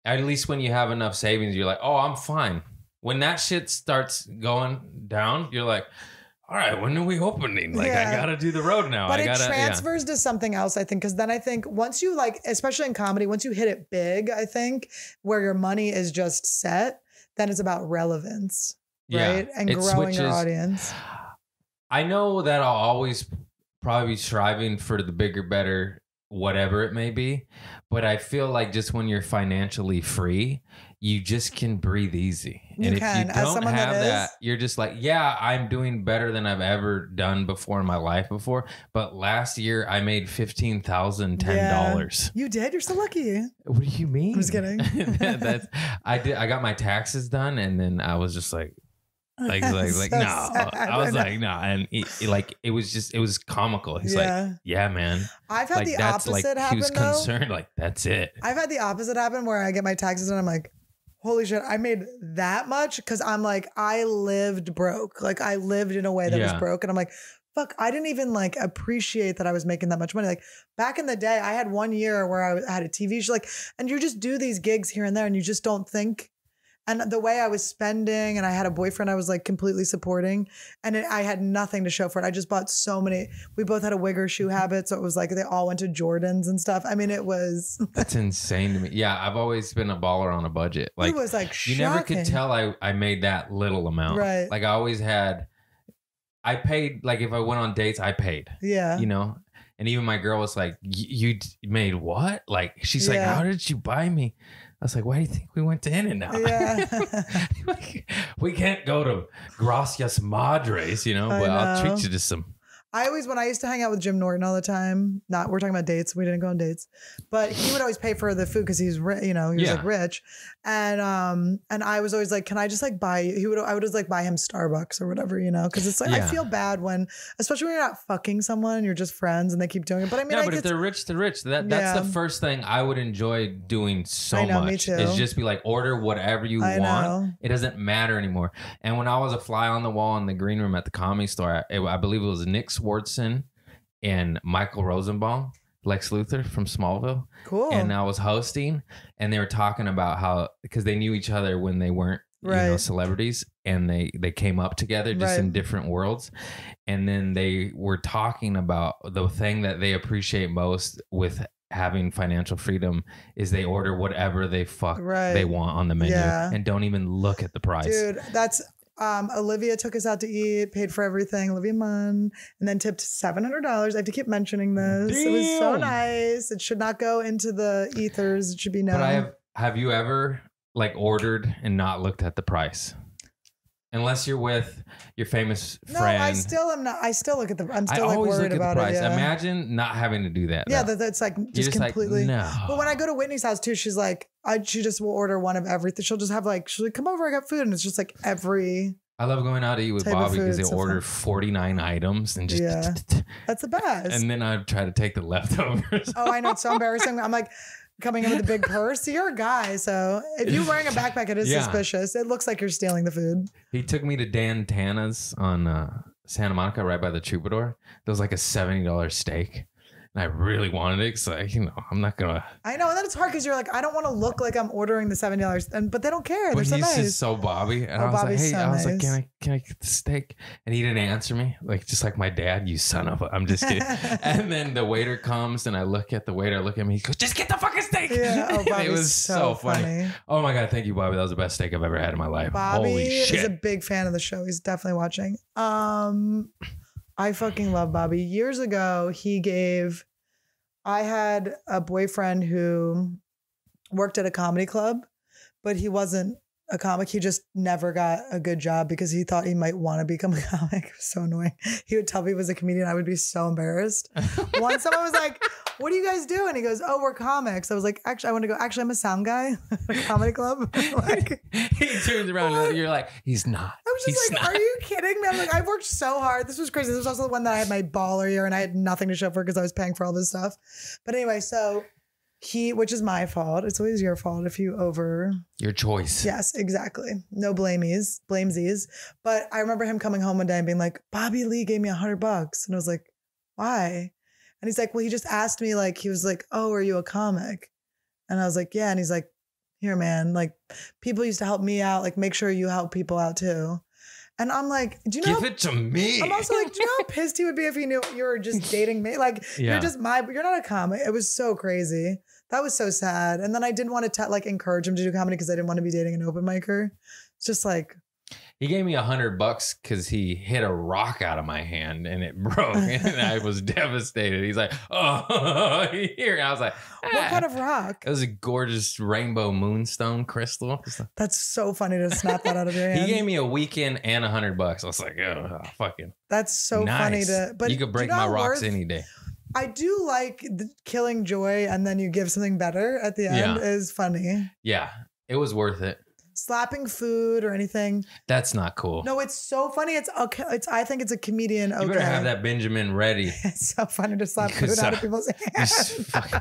At least when you have enough savings, you're like, oh, I'm fine. When that shit starts going down, you're like, all right, when are we opening? Like, I gotta do the road now. But I it gotta. yeah. transfers to something else, I think, because then I think once you like, especially in comedy, once you hit it big, I think where your money is just set, then it's about relevance, Yeah. right? And It growing your audience. I know that I'll always probably be striving for the bigger, better, whatever it may be. But I feel like just when you're financially free, you just can breathe easy. You and can. if you don't have that have that, is- you're just like, yeah, I'm doing better than I've ever done before in my life before. But last year I made fifteen thousand ten dollars. You did? You're so lucky. What do you mean? I'm just kidding. That- that's I did. I got my taxes done, and then I was just like, like, like, like, So no. sad. I was like, no, and it, it, like, it was just, it was comical. He's like, yeah. yeah, man. I've had Like the opposite like happen he was though. concerned. Like that's it. I've had the opposite happen where I get my taxes and I'm like, holy shit, I made that much because I'm like, I lived broke. Like I lived in a way that was broke. And I'm like, fuck, I didn't even like appreciate that I was making that much money. Like back in the day, I had one year where I had a TV show, like, and you just do these gigs here and there and you just don't think. And the way I was spending, and I had a boyfriend I was like completely supporting, and it, I had nothing to show for it. I just bought so many. We both had a wigger shoe habit, so it was like they all went to Jordans and stuff. I mean, it was That's insane to me. Yeah, I've always been a baller on a budget. Like it was like you never could tell I I made that little amount. Right. Like I always had. I paid like if I went on dates, I paid. Yeah. You know. And even my girl was like, "You made what?" Like she's like, "How did you buy me?" I was like, "Why do you think we went to In and Out?" Yeah. we can't go to Gracias Madres, you know, I but I'll know. treat you to some. I always when I used to hang out with Jim Norton all the time. Not we're talking about dates. We didn't go on dates, but he would always pay for the food because he's ri- you know he was Yeah. like rich, and um and I was always like, can I just like buy? you-" He would I would just like buy him Starbucks or whatever you know because it's like I feel bad when especially when you're not fucking someone you're just friends and they keep doing it. But I mean, no, I but if they're rich, they're rich. That that's the first thing I would enjoy doing so know, me much. too. Is just be like order whatever you I want. know. It doesn't matter anymore. And when I was a fly on the wall in the green room at the comedy store, I, I believe it was Nick Swardson and Michael Rosenbaum, Lex Luthor from Smallville, cool. and I was hosting, and they were talking about how because they knew each other when they weren't. You know, Right. celebrities, and they they came up together just Right. in different worlds, and then they were talking about the thing that they appreciate most with having financial freedom is they order whatever they fuck Right. they want on the menu Yeah. and don't even look at the price. Dude, that's um Olivia took us out to eat, paid for everything, Olivia Munn, and then tipped seven hundred dollars. I have to keep mentioning this. It was so nice. It should not go into the ethers. It should be known. But I have have you ever like ordered and not looked at the price? Unless you're with your famous no, friend. I still am not. I still look at the. I'm I still like always worried look at the price. it. Yeah, Imagine not having to do that. yeah. though. That, that's like You're just, completely. like, no. But when I go to Whitney's house too, she's like, I she just will order one of everything. She'll just have like, she's like, come over, I got food, and it's just like every. I love going out to eat with Bobby because they order fun. 49 items and just Yeah. That's the best. and then I try to take the leftovers. Oh, I know. It's so embarrassing. I'm like coming in with a big purse. You're a guy. So if you're wearing a backpack, it is Yeah. suspicious. It looks like you're stealing the food. He took me to Dan Tana's on uh, Santa Monica, right by the Troubadour. There was like a seventy dollars steak, and I really wanted it because, like, you know, I'm not gonna. I know. And then it's hard because you're like, I don't want to look like I'm ordering the $70. And but they don't care. But They're he's so nice. just so Bobby, and Oh, I was Bobby's like, hey, so I was like, nice. can I can I get the steak? And he didn't answer me, like just like my dad. You son of a. I'm just kidding. and then the waiter comes, and I look at the waiter, I look at me, he goes, just get the fucking steak. yeah. Oh, Bobby's it was so, funny. Oh my god, thank you, Bobby. That was the best steak I've ever had in my life. Bobby Holy is a big fan of the show. He's definitely watching. Um, I fucking love Bobby. Years ago, he gave. I had a boyfriend who worked at a comedy club, but he wasn't a comic. He just never got a good job because he thought he might want to become a comic. It was so annoying. He would tell me he was a comedian. I would be so embarrassed. Once someone was like, "What do you guys do?" and he goes, "Oh, we're comics." I was like, "Actually, I want to go. Actually, I'm a sound guy at a comedy club." like. he turns around What? and you're like, he's not. I was He's just like, not. are you kidding me? I'm like, I've worked so hard. This was crazy. This was also the one that I had my baller year and I had nothing to show for because I was paying for all this stuff. But anyway, so he, which is my fault. It's always your fault if you over. Your choice. Yes, exactly. No blamies, blamesies. But I remember him coming home one day and being like, Bobby Lee gave me a hundred bucks. And I was like, why? And he's like, well, he just asked me, like, he was like, oh, are you a comic? And I was like, yeah. And he's like, here, man, like people used to help me out. Like, make sure you help people out too. And I'm like, do you know? Give it to me. I'm also like, do you know how pissed he would be if he knew you were just dating me? Like, Yeah. you're just my, you're not a comic. It was so crazy. That was so sad. And then I didn't want to te- like encourage him to do comedy because I didn't want to be dating an open micer. It's just like, He gave me a hundred bucks because he hit a rock out of my hand and it broke, and I was devastated. He's like, "Oh, here!" I was like, What "Ah." kind of rock? It was a gorgeous rainbow moonstone crystal. That's so funny to snap that out of your hand. He gave me a weekend and a hundred bucks. I was like, oh, fucking That's so funny to. But you could break know my rocks worth- any day. I do like the killing joy and then you give something better at the end Yeah. is funny. Yeah, it was worth it. Slapping food or anything. That's not cool. No, it's so funny. It's okay. It's I think it's a comedian. you Okay. better have that Benjamin ready. It's so funny to slap food out of people's You, hands. fucking,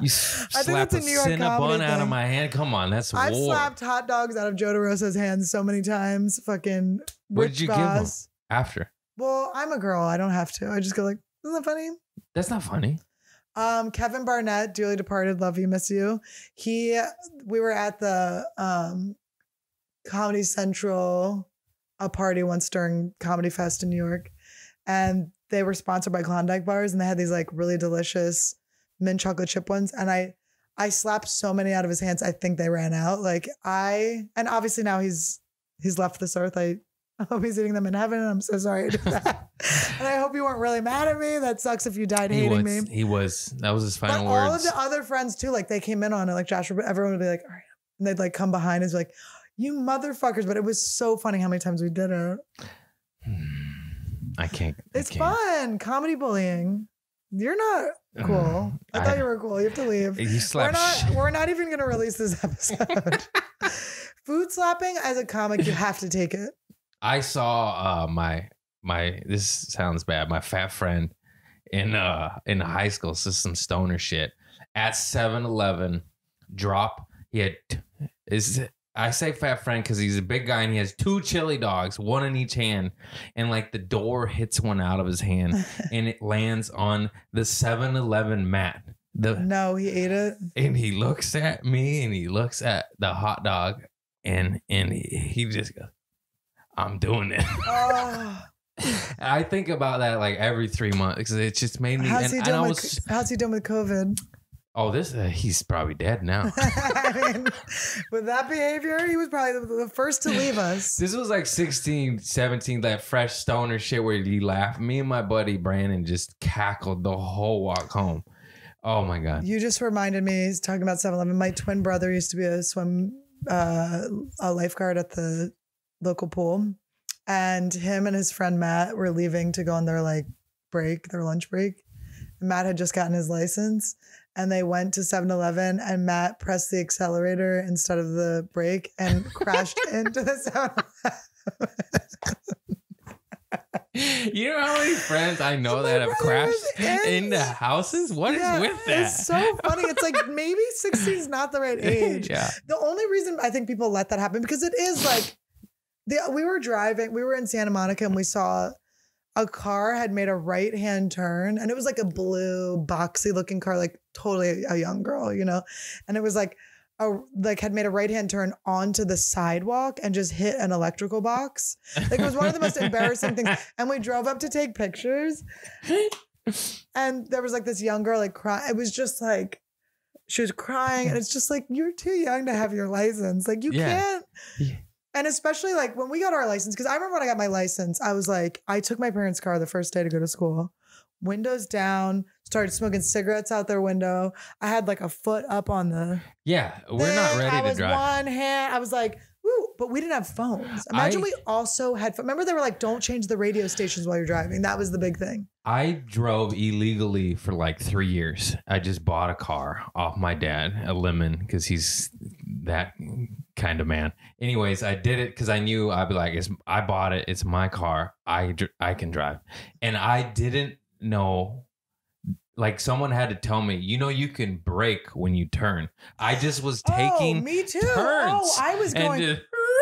you I think slap a a Cinnabon out of my hand. Come on, that's I've war. slapped hot dogs out of Joe DeRosa's hands so many times. Fucking What did you give 'em? Voss. After Well, I'm a girl. I don't have to. I just go like, isn't that funny? That's not funny. Um, Kevin Barnett, dearly departed, love you, miss you. He, we were at the um, Comedy Central, a party once during Comedy Fest in New York, and they were sponsored by Klondike bars, and they had these like really delicious mint chocolate chip ones, and I, I slapped so many out of his hands. I think they ran out. Like I, and obviously now he's he's left this earth. I. I hope he's eating them in heaven. and I'm so sorry to do that. and I hope you weren't really mad at me. That sucks if you died He hating was. me. He was. That was his final But all of the other friends too, like they came in on it, like Joshua, everyone would be like, all right. And they'd like come behind and us, like, you motherfuckers. But it was so funny how many times we did it. I can't. I It's can't. fun. Comedy bullying. You're not uh, cool. I, I- thought you were cool. You have to leave. You We're not we're not even gonna release this episode. Food slapping as a comic, you have to take it. I saw uh, my my. This sounds bad. My fat friend in uh in high school. This is some stoner shit at 7-Eleven. Drop. He had is. I say fat friend because he's a big guy and he has two chili dogs, one in each hand, and like the door hits one out of his hand and it lands on the 7-Eleven mat. The No, he ate it. and he looks at me and he looks at the hot dog and and he, he just goes, "I'm doing it." Oh, I think about that like every three months because it just made me. how's And, he and I doing was, with how's he doing with COVID? oh, this uh, he's probably dead now. I mean, with that behavior, he was probably the, the first to leave us. this was like 16, 17, that fresh stoner shit where he laughed. Me and my buddy Brandon just cackled the whole walk home. Oh my god. You just reminded me, he's talking about 7 Eleven. My twin brother used to be a swim, uh, a lifeguard at the local pool. And him and his friend Matt were leaving to go on their like break, their lunch break. And Matt had just gotten his license and they went to 7 Eleven and Matt pressed the accelerator instead of the brake and crashed into the 7 You know how many friends I know My that have crashed in- into houses? What is Yeah, with that? It's so funny. It's like maybe 16 is not the right age. yeah. The only reason I think people let that happen because it is like the we were driving, we were in Santa Monica and we saw a car had made a right hand turn and it was like a blue boxy looking car, like totally a young girl, you know, and it was like a like had made a right hand turn onto the sidewalk and just hit an electrical box. Like it was one of the most embarrassing things. And we drove up to take pictures and there was like this young girl like crying. It was just like she was crying, and it's just like you're too young to have your license. Like you Yeah. can't. And especially like when we got our license, because I remember when I got my license, I was like, I took my parents' car the first day to go to school, windows down, started smoking cigarettes out their window. I had like a foot up on the. Yeah, we're not thing. ready I to was drive. One hand, I was like, but we didn't have phones. Imagine I- we also had. Remember, they were like, don't change the radio stations while you're driving. That was the big thing. I drove illegally for like three years. I just bought a car off my dad, a lemon, because he's that kind of man. Anyways, I did it because I knew I'd be like, it's, I bought it. It's my car. I I can drive, and I didn't know. Like someone had to tell me, you know, you can brake when you turn. I just was oh, taking me too. turns Oh, I was going. just,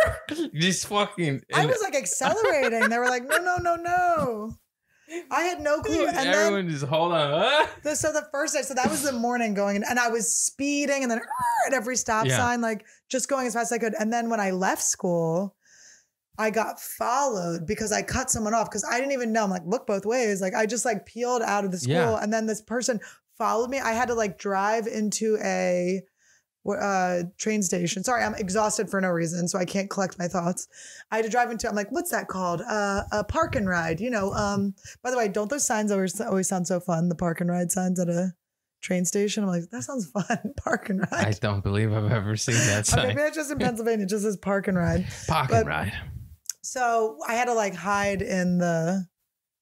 just fucking. I was like accelerating. they were like, no, no, no, no. I had no clue. And then everyone just hold on. The, so the first day, so that was the morning going, in, and I was speeding, and then at every stop Yeah. sign, like just going as fast as I could. And then when I left school, I got followed because I cut someone off because I didn't even know. I'm like, look both ways. Like I just like peeled out of the school, Yeah. and then this person followed me. I had to like drive into a uh, train station. Sorry, I'm exhausted for no reason, so I can't collect my thoughts. I had to drive into. I'm like, what's that called? Uh, a park and ride. You know. Um. By the way, don't those signs always always sound so fun? The park and ride signs at a train station. I'm like, that sounds fun. Park and ride. I don't believe I've ever seen that Okay, sign. maybe it's just in Pennsylvania. It just says park and ride. Park but- ride. So I had to like hide in the,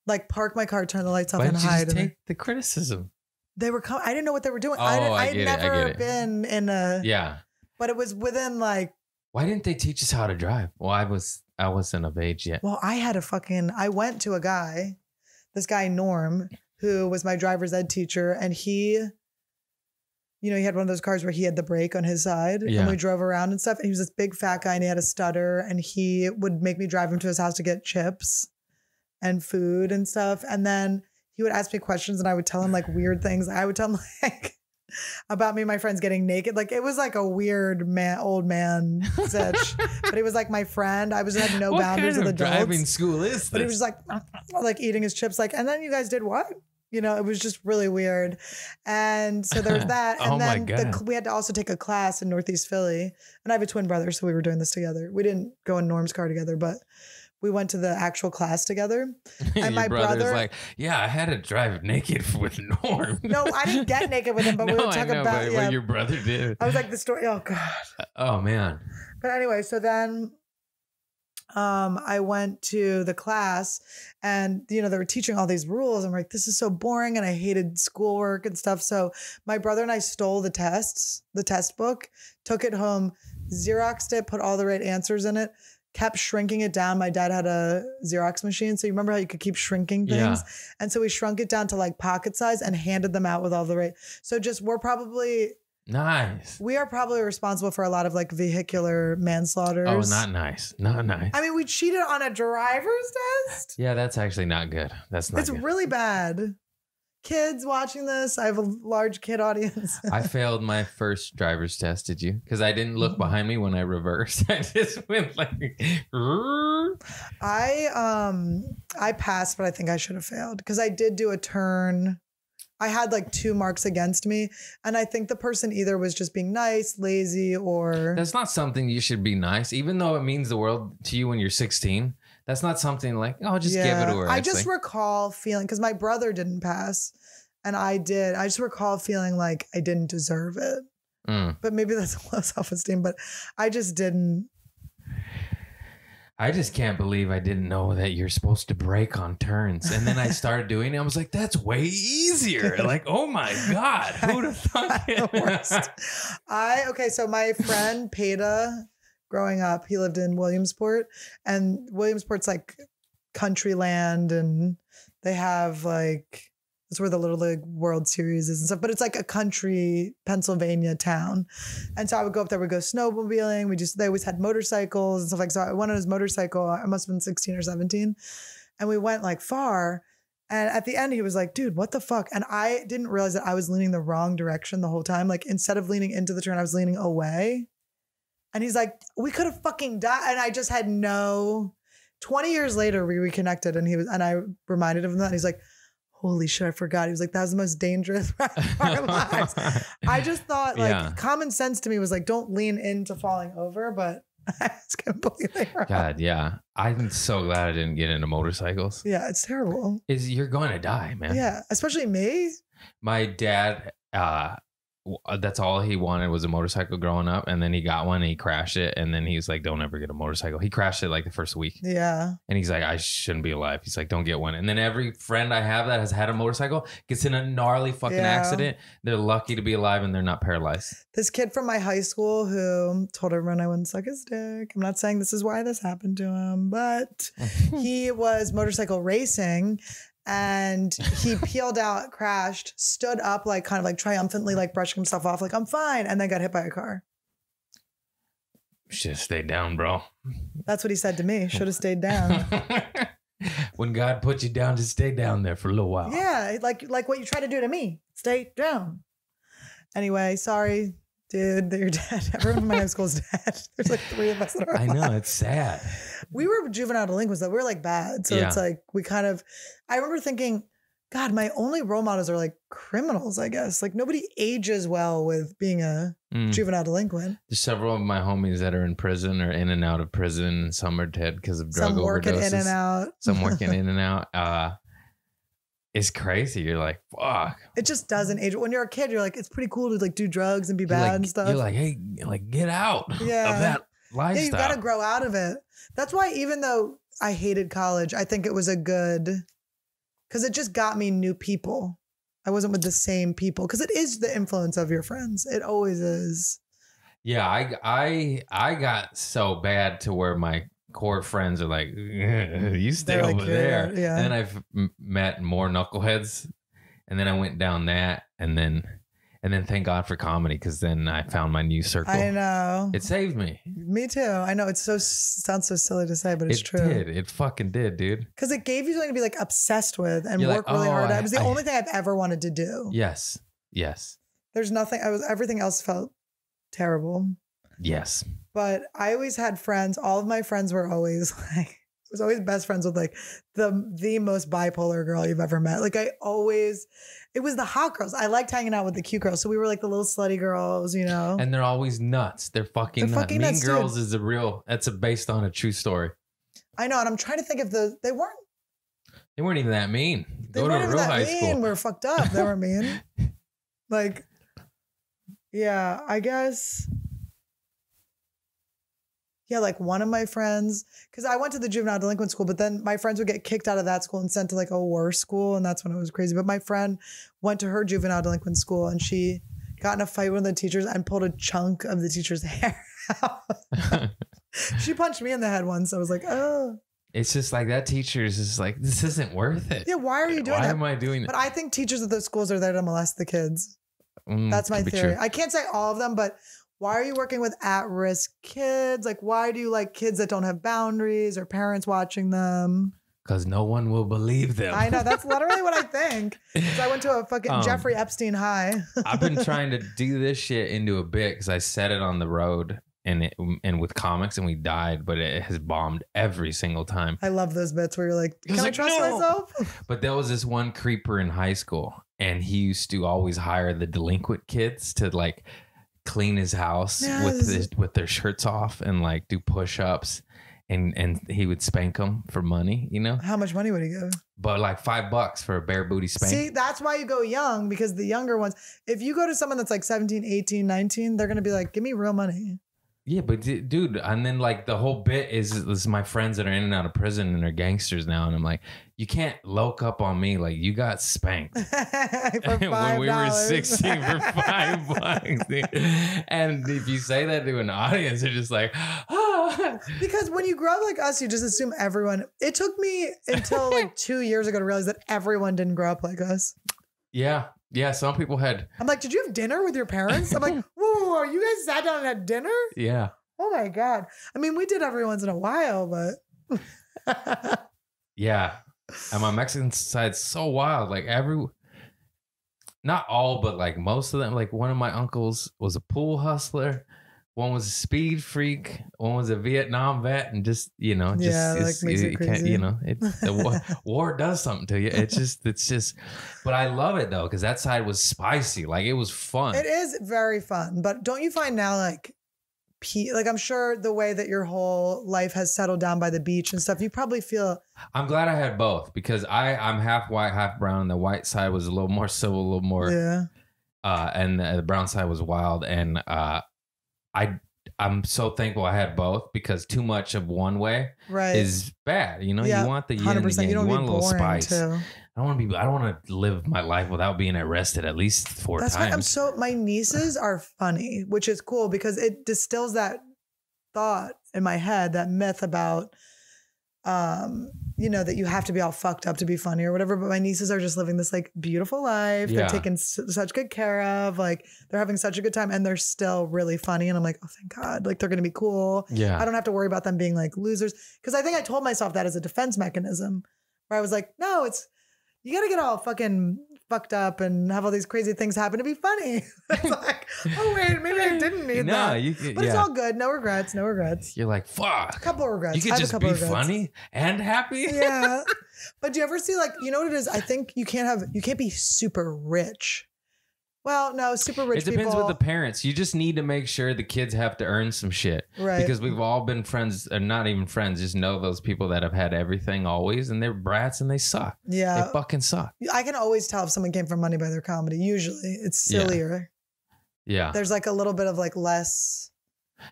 like park my car, turn the lights off, Why and hide. just in the- take the criticism? They were coming. I didn't know what they were doing. Oh, I, didn't, oh, I I had get it, I never get it. been in a, Yeah. but it was within like, Why didn't they teach us how to drive? Well, I was I wasn't of age yet. well, I had a fucking, I went to a guy, this guy Norm, who was my driver's ed teacher, and he, you know, he had one of those cars where he had the brake on his side, Yeah. and we drove around and stuff. And he was this big fat guy, and he had a stutter, and he would make me drive him to his house to get chips and food and stuff. And then he would ask me questions, and I would tell him like weird things. I would tell him like about me and my friends getting naked. Like it was like a weird man, old man sitch. but he was like my friend. I was had no what boundaries kind with of adults. driving school is But he was like, like eating his chips, like, and then you guys did what? You know, it was just really weird. And so there was that. And Oh then the, we had to also take a class in Northeast Philly. And I have a twin brother, so we were doing this together. We didn't go in Norm's car together, but we went to the actual class together. and my brother's brother- like, yeah, I had to drive naked with Norm. No, I didn't get naked with him, but we no, were I talking know, about but yeah. what your brother did. I was like the story. Oh God. oh man, But anyway, so then um I went to the class and you know they were teaching all these rules. I'm like, this is so boring and I hated schoolwork and stuff. So my brother and I stole the tests, the test book, took it home, Xeroxed it, put all the right answers in it, kept shrinking it down. My dad had a Xerox machine. So you remember how you could keep shrinking things? Yeah. And so we shrunk it down to like pocket size and handed them out with all the right. So just we're probably nice. we are probably responsible for a lot of like vehicular manslaughter. Oh, not nice, not nice. I mean, we cheated on a driver's test. yeah, that's actually not good. That's not It's good. really bad. Kids watching this, I have a large kid audience. I failed my first driver's test. Did you? Because I didn't look behind me when I reversed. I just went like, I um I passed, but I think I should have failed because I did do a turn. I had like two marks against me, and I think the person either was just being nice, lazy, or That's not something you should be nice, even though it means the world to you when you're 16. That's not something like, oh, just give it to her. I It's just like, recall feeling because my brother didn't pass, and I did. I just recall feeling like I didn't deserve it. Mm. But maybe that's a low self esteem. But I just didn't. I just can't believe I didn't know that you're supposed to brake on turns. And then I started doing it. I was like, that's way easier. Like, oh my God, who'd have thought The it? worst. I okay. So my friend Peta, growing up, he lived in Williamsport, and Williamsport's like country land, and they have like that's where the Little League World Series is and stuff. But it's like a country Pennsylvania town, and so I would go up there. We would go snowmobiling. We just they always had motorcycles and stuff like. So I went on his motorcycle. I must have been sixteen or seventeen, and we went like far. And at the end, he was like, dude, what the fuck? And I didn't realize that I was leaning the wrong direction the whole time. Like, instead of leaning into the turn, I was leaning away. And he's like, we could have fucking died. And I just had no. 20 years later, we reconnected and he was, and I reminded him of that. He's like, holy shit, I forgot. He was like, that was the most dangerous part of our lives. I just thought, like, Yeah. common sense to me was like, don't lean into falling over, but I was completely wrong. God, yeah. I'm so glad I didn't get into motorcycles. Yeah, it's terrible. Is you're going to die, man. Yeah, especially me. My dad, uh, Uh, that's all he wanted was a motorcycle growing up, and then he got one and he crashed it, and then he was like, "Don't ever get a motorcycle." He crashed it like the first week, Yeah. and he's like, "I shouldn't be alive." He's like, "Don't get one." And then every friend I have that has had a motorcycle gets in a gnarly fucking Yeah. accident. They're lucky to be alive and they're not paralyzed. This kid from my high school who told everyone I wouldn't suck his dick. I'm not saying this is why this happened to him, but he was motorcycle racing and he peeled out, crashed, stood up, like kind of like triumphantly, like brushing himself off, like I'm fine, and then got hit by a car. Should have stayed down, bro. That's what he said to me. Should have stayed down. when God put you down, just stay down there for a little while. Yeah, like like what you try to do to me. Stay down. Anyway, sorry, dude, that you're dead. Everyone from my high school is dead. There's like three of us that are I know it's sad. we were juvenile delinquents though. We were like bad. So Yeah. it's like we kind of I remember thinking God, my only role models are like criminals, I guess. Like nobody ages well with being a Mm. juvenile delinquent. There's several of my homies that are in prison or in and out of prison, some are dead because of drug Some working overdoses. in and out. Some working in and out. Uh, it's crazy. You're like, fuck. It just doesn't age. When you're a kid, you're like, it's pretty cool to like do drugs and be You're bad like, and stuff. You're like, hey, like get out Yeah. of that yeah, lifestyle. you got to grow out of it. That's why, even though I hated college, I think it was a good because it just got me new people. I wasn't with the same people because it is the influence of your friends. It always is. Yeah, I I I got so bad to where my core friends are like, "You stay like, over "Yeah, there." yeah. And then I've m- met more knuckleheads, and then I went down that, and then and then thank God for comedy because then I found my new circle. I know. It saved me. me too. I know it's so sounds so silly to say, but it's it true. did. It fucking did, dude. Because it gave you something to be like obsessed with and You're like, work really "Oh, hard. I- It was the I- only thing I've ever wanted to do. Yes. Yes. There's nothing. I was everything else felt terrible. Yes. But I always had friends. All of my friends were always like, I was always best friends with like the the most bipolar girl you've ever met. Like I always, it was the hot girls. I liked hanging out with the cute girls. So we were like the little slutty girls, you know. And they're always nuts. They're fucking They're nuts. fucking mean nuts, dude. Girls is a real. That's a based on a true story. I know, and I'm trying to think if the they weren't They weren't even that mean. they Go weren't even real that high mean. school. We're fucked up. They were mean. like, yeah, I guess. Yeah, like one of my friends, because I went to the juvenile delinquent school, but then my friends would get kicked out of that school and sent to like a worse school, and that's when it was crazy. But my friend went to her juvenile delinquent school, and she got in a fight with the teachers and pulled a chunk of the teacher's hair out. she punched me in the head once. I was like, oh, it's just like that teacher is just like, this isn't worth it. yeah. Why are you doing Why that? am I doing that? But? I think teachers at those schools are there to molest the kids. Mm, That's my theory. true. I can't say all of them, but why are you working with at risk kids? Like, why do you like kids that don't have boundaries or parents watching them? Because no one will believe them. I know that's literally what I think. 'Cause I went to a fucking Um, Jeffrey Epstein high. I've been trying to do this shit into a bit because I said it on the road and it, and with comics and we died, but it has bombed every single time. I love those bits where you're like, can I like, trust "No." myself? But there was this one creeper in high school, and he used to always hire the delinquent kids to like clean his house with his, with their shirts off and like do push ups, and and he would spank them for money, you know. How much money would he give? But like five bucks for a bare booty spank. See, that's why you go young because the younger ones, if you go to someone that's like 17, 18, 19, they're going to be like, give me real money. Yeah, but d- dude, and then like the whole bit is, is my friends that are in and out of prison and they're gangsters now, and I'm like, you can't loke up on me like you got spanked when we were 16 for five bucks. dude. And if you say that to an audience, they're just like, ah. Because when you grow up like us, you just assume everyone. It took me until like two years ago to realize that everyone didn't grow up like us. yeah, yeah. Some people had, I'm like, did you have dinner with your parents? I'm like, whoa, whoa, whoa, you guys sat down and had dinner? yeah, Oh my God. I mean, we did every once in a while, but yeah. And my Mexican side's so wild. Like every, not all, but like most of them. Like one of my uncles was a pool hustler. One was a speed freak. One was a Vietnam vet, and just you know, just Yeah, like, it's- makes it can't- crazy. you know, it, the war, war does something to you. It's just, it's just. But I love it though because that side was spicy. Like it was fun. it is very fun. But don't you find now like, like I'm sure the way that your whole life has settled down by the beach and stuff, you probably feel I'm glad I had both because I I'm half white, half brown. The white side was a little more civil, a little more. yeah. uh, and the, the brown side was wild. And uh, I I'm so thankful I had both because too much of one way Right. is bad. You know, Yeah, you want the yin Hundred and the yang. You You, don't want a little spice. too. I don't want to be. I don't want to live my life without being arrested at least four That's why I'm times. so. My nieces are funny, which is cool because it distills that thought in my head, that myth about, um, you know, that you have to be all fucked up to be funny or whatever. But my nieces are just living this like beautiful life. Yeah. They're taken such good care of. Like they're having such a good time, and they're still really funny. And I'm like, oh, thank God! Like they're gonna be cool. yeah, I don't have to worry about them being like losers. Because I think I told myself that as a defense mechanism, where I was like, no, it's you got to get all fucking fucked up and have all these crazy things happen to be funny. it's like, oh wait, maybe I didn't need no, that. you. But it's all good. No regrets. No regrets. You're like fuck. A couple of regrets. You could just be funny and happy. Yeah. But do you ever see like you know what it is? I think you can't have you can't be super rich. Well, no, super rich it depends people. with the parents. You just need to make sure the kids have to earn some shit. right. Because we've all been friends, or not even friends, just know those people that have had everything always, and they're brats and they suck. yeah. They fucking suck. I can always tell if someone came from money by their comedy. Usually it's sillier. Yeah. There's like a little bit of like less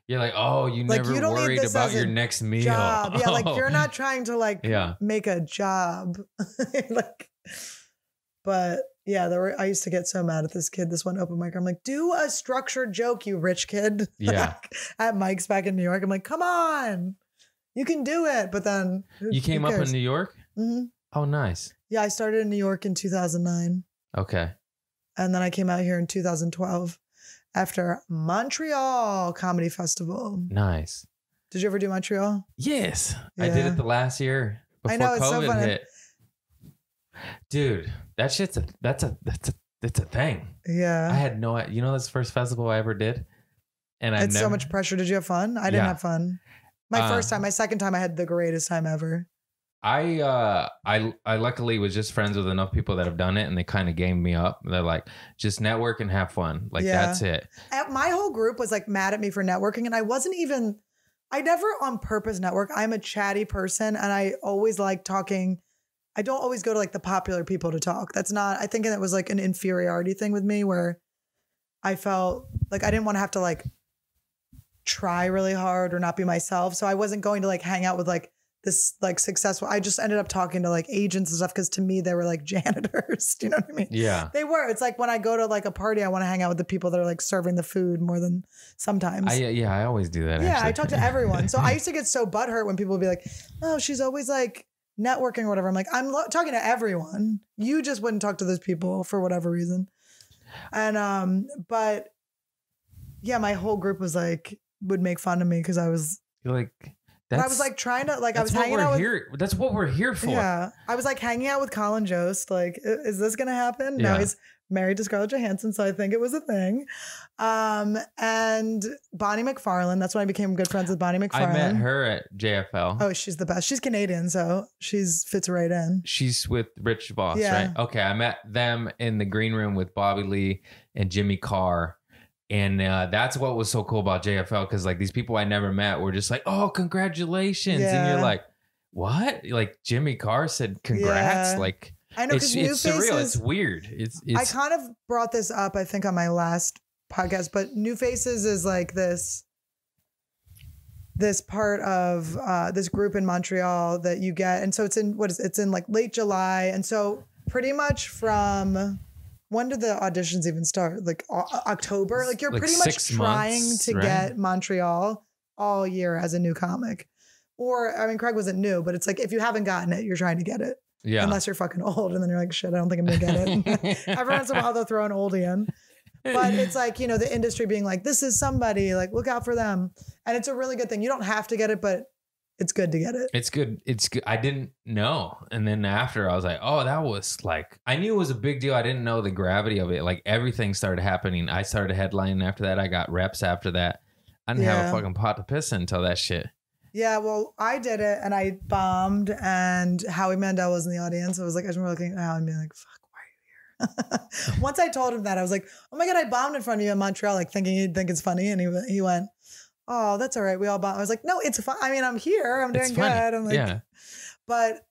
You're like, oh, you Like, never you worried about your next meal. job. Yeah, like Oh. you're not trying to like Yeah. make a job. like but yeah, there were I used to get so mad at this kid, this one open mic. I'm like, do a structured joke, you rich kid. Yeah. at Mike's back in New York. I'm like, come on. You can do it. But then who- You came up in? New York? Mm-hmm. Oh, nice. Yeah, I started in New York in 2009. Okay. And then I came out here in 2012 after Montreal Comedy Festival. Nice. Did you ever do Montreal? Yes. I did it the last year before I know, it's so COVID funny. hit. Dude, that shit's a that's a that's a that's a thing. Yeah. I had no you know this first festival I ever did? And I It's so much pressure. Did you have fun? I didn't Yeah. have fun. My Uh, first time, my second time, I had the greatest time ever. I uh I I luckily was just friends with enough people that have done it and they kind of gamed me up. They're like, just network and have fun. Like Yeah. that's it. My whole group was like mad at me for networking, and I wasn't even. I never on purpose network. I'm a chatty person, and I always like talking. I don't always go to like the popular people to talk. That's not. I think that was like an inferiority thing with me where I felt like I didn't want to have to like try really hard or not be myself. So I wasn't going to like hang out with like this like successful. I just ended up talking to like agents and stuff because to me they were like janitors. Do you know what I mean? Yeah. They were. It's like when I go to like a party, I want to hang out with the people that are like serving the food more than sometimes. I yeah, I always do that. yeah, I talk to everyone. So I used to get so butthurt when people would be like, "Oh, she's always like networking or whatever." I'm like, I'm lo- talking to everyone. You just wouldn't talk to those people for whatever reason. And um, but yeah, my whole group was like would make fun of me because I was. You're like that's I was like trying to like I was hanging out with. here. That's what we're here for. Yeah, I was like hanging out with Colin Jost. Like, is this gonna happen? Now Yeah. he's married to Scarlett Johansson, so I think it was a thing. Um, and Bonnie McFarlane. That's when I became good friends with Bonnie McFarlane. I met her at JFL. Oh, she's the best. She's Canadian, so she's fits right in. She's with Rich Voss, Yeah. right? Okay, I met them in the green room with Bobby Lee and Jimmy Carr. And uh, that's what was so cool about JFL because like these people I never met were just like, "Oh, congratulations!" And you're like, "What?" Like Jimmy Carr said, "Congrats!" Yeah. Like I know it's because it's New surreal. Faces. It's weird. It's I kind of brought this up, I think, on my last podcast, but New Faces is like this this part of uh, this group in Montreal that you get, and so it's in what is it's in like late July, and so pretty much from when did the auditions even start? Like October. Like you're Like pretty much trying months, to right? get Montreal all year as a new comic. Or I mean, Craig wasn't new, but it's like if you haven't gotten it, you're trying to get it. Yeah. Unless you're fucking old, and then you're like, shit, I don't think I'm gonna get it. Every once in a while, they'll throw an oldie in. But it's like, you know, the industry being like, this is somebody, like, look out for them. And it's a really good thing. You don't have to get it, but it's good to get it. It's good. It's good. I didn't know. And then after I was like, oh, that was like, I knew it was a big deal. I didn't know the gravity of it. Like everything started happening. I started headlining after that. I got reps after that. I didn't have a fucking pot to piss in until that shit. Yeah, well, I did it and I bombed, and Howie Mandel was in the audience. I was like, I remember looking at Howie and being like, fuck, why are you here? Once I told him that, I was like, oh my God, I bombed in front of you in Montreal, like thinking he'd think it's funny. And he, he went, oh, that's all right. We all bombed. I was like, no, it's fine. I mean, I'm here. I'm doing good. I'm like, yeah. but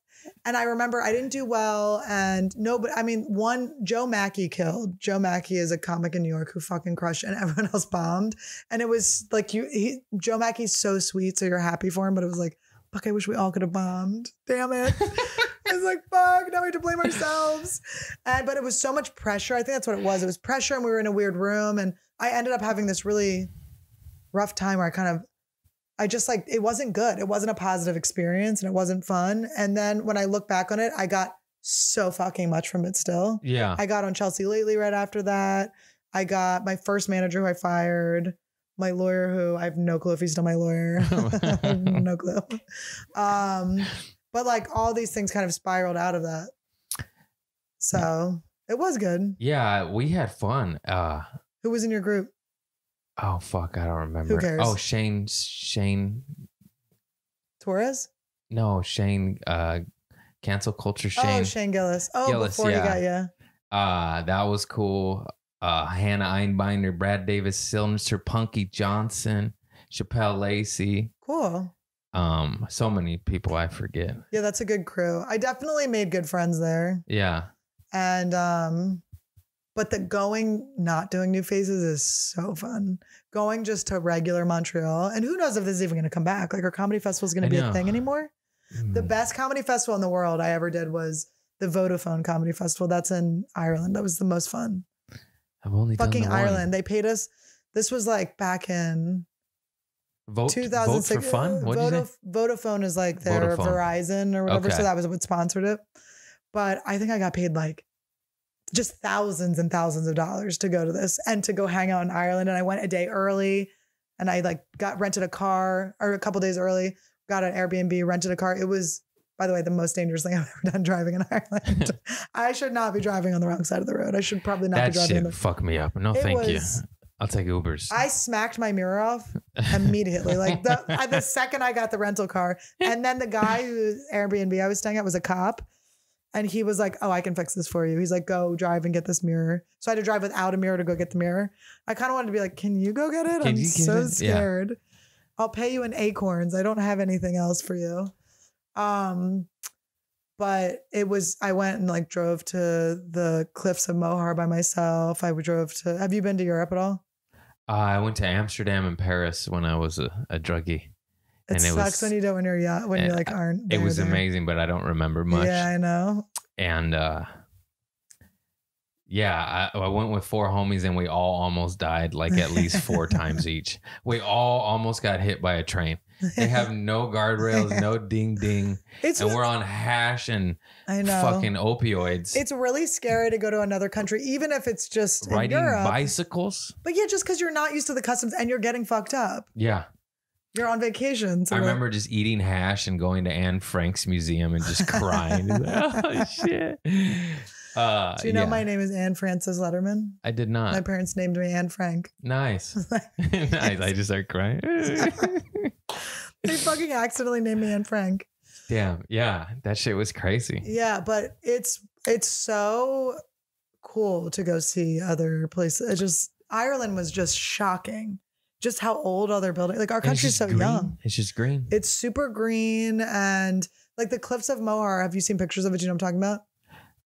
and I remember I didn't do well, and nobody, I mean, one Joe Machi killed. Joe Machi is a comic in New York who fucking crushed, and everyone else bombed. And it was like you, he, Joe Machi's so sweet, so you're happy for him, but it was like, fuck, I wish we all could have bombed. Damn it. I was like, fuck, now we have to blame ourselves. And but it was so much pressure. I think that's what it was. It was pressure, and we were in a weird room, and I ended up having this really rough time where I kind of I just like it wasn't good. It wasn't a positive experience and it wasn't fun. And then when I look back on it, I got so fucking much from it still. Yeah. I got on Chelsea Lately right after that. I got my first manager who I fired, my lawyer who I have no clue if he's still my lawyer. No clue. Um, but like all these things kind of spiraled out of that. So it was good. yeah. We had fun. Uh, Who was in your group? Oh, fuck. I don't remember. Who cares? Oh, Shane, Shane, Torres? no, Shane uh, Cancel culture Oh, Shane. Shane Gillis. Oh, Gillis, before yeah. he got yeah. Uh, that was cool. Uh, Hannah Einbinder, Brad Davis, Sylvester Punkie Johnson, Chappelle Lacey. Cool. Um, so many people I forget. Yeah, that's a good crew. I definitely made good friends there. Yeah. And um but the going not doing new faces is so fun. Going just to regular Montreal. And who knows if this is even gonna come back? Like our comedy festival is gonna be know. a thing anymore. The Mm. best comedy festival in the world I ever did was the Vodafone Comedy Festival. That's in Ireland. That was the most fun. I've only done Fucking the one. Ireland. They paid us. This was like back in Vote, vote 2006. for fun. What did you say? Vodaf- Vodafone is like their Vodafone. Verizon or whatever. Okay. So that was what sponsored it. But I think I got paid like just thousands and thousands of dollars to go to this and to go hang out in Ireland. And I went a day early and I like got rented a car or a couple days early, got an Airbnb, rented a car. It was, by the way, the most dangerous thing I've ever done driving in Ireland. I should not be driving on the wrong side of the road. I should probably not That be driving shit the fucked me up. No, It thank you. I'll take Ubers. I smacked my mirror off immediately. Like the the second I got the rental car, and then the guy who Airbnb I was staying at was a cop, and he was like, "Oh, I can fix this for you." He's like, "Go drive and get this mirror." So I had to drive without a mirror to go get the mirror. I kind of wanted to be like, "Can you go get it?" Can I'm you get so it? Yeah. scared. I'll pay you in acorns. I don't have anything else for you. Um, but it was. I went and like drove to the cliffs of Moher by myself. I drove to. Have you been to Europe at all? Uh, I went to Amsterdam and Paris when I was a, a druggie. It And it sucks was- when you don't when you're young, when you uh, like aren't. It was there. amazing, but I don't remember much. Yeah, I know. And uh, yeah, I, I went with four homies and we all almost died like at least four times each. We all almost got hit by a train. They have no guardrails, no ding ding, It's and we're on hash and I know. fucking opioids. It's really scary to go to another country, even if it's just in riding Europe. bicycles. But yeah, just because you're not used to the customs and you're getting fucked up, Yeah, you're on vacation. So I remember just eating hash and going to Anne Frank's museum and just crying. oh shit! Uh, Do you know yeah. my name is Anne Frances Lederman? I did not. My parents named me Anne Frank. nice. nice. I just start crying. They fucking accidentally named me Anne Frank. Damn. Yeah, that shit was crazy. Yeah, but it's it's so cool to go see other places. It just Ireland was just shocking. Just how old all their buildings. Like our And country's so green. young. It's just green. It's super green and like the cliffs of Moher. Have you seen pictures of it? Do you know what I'm talking about?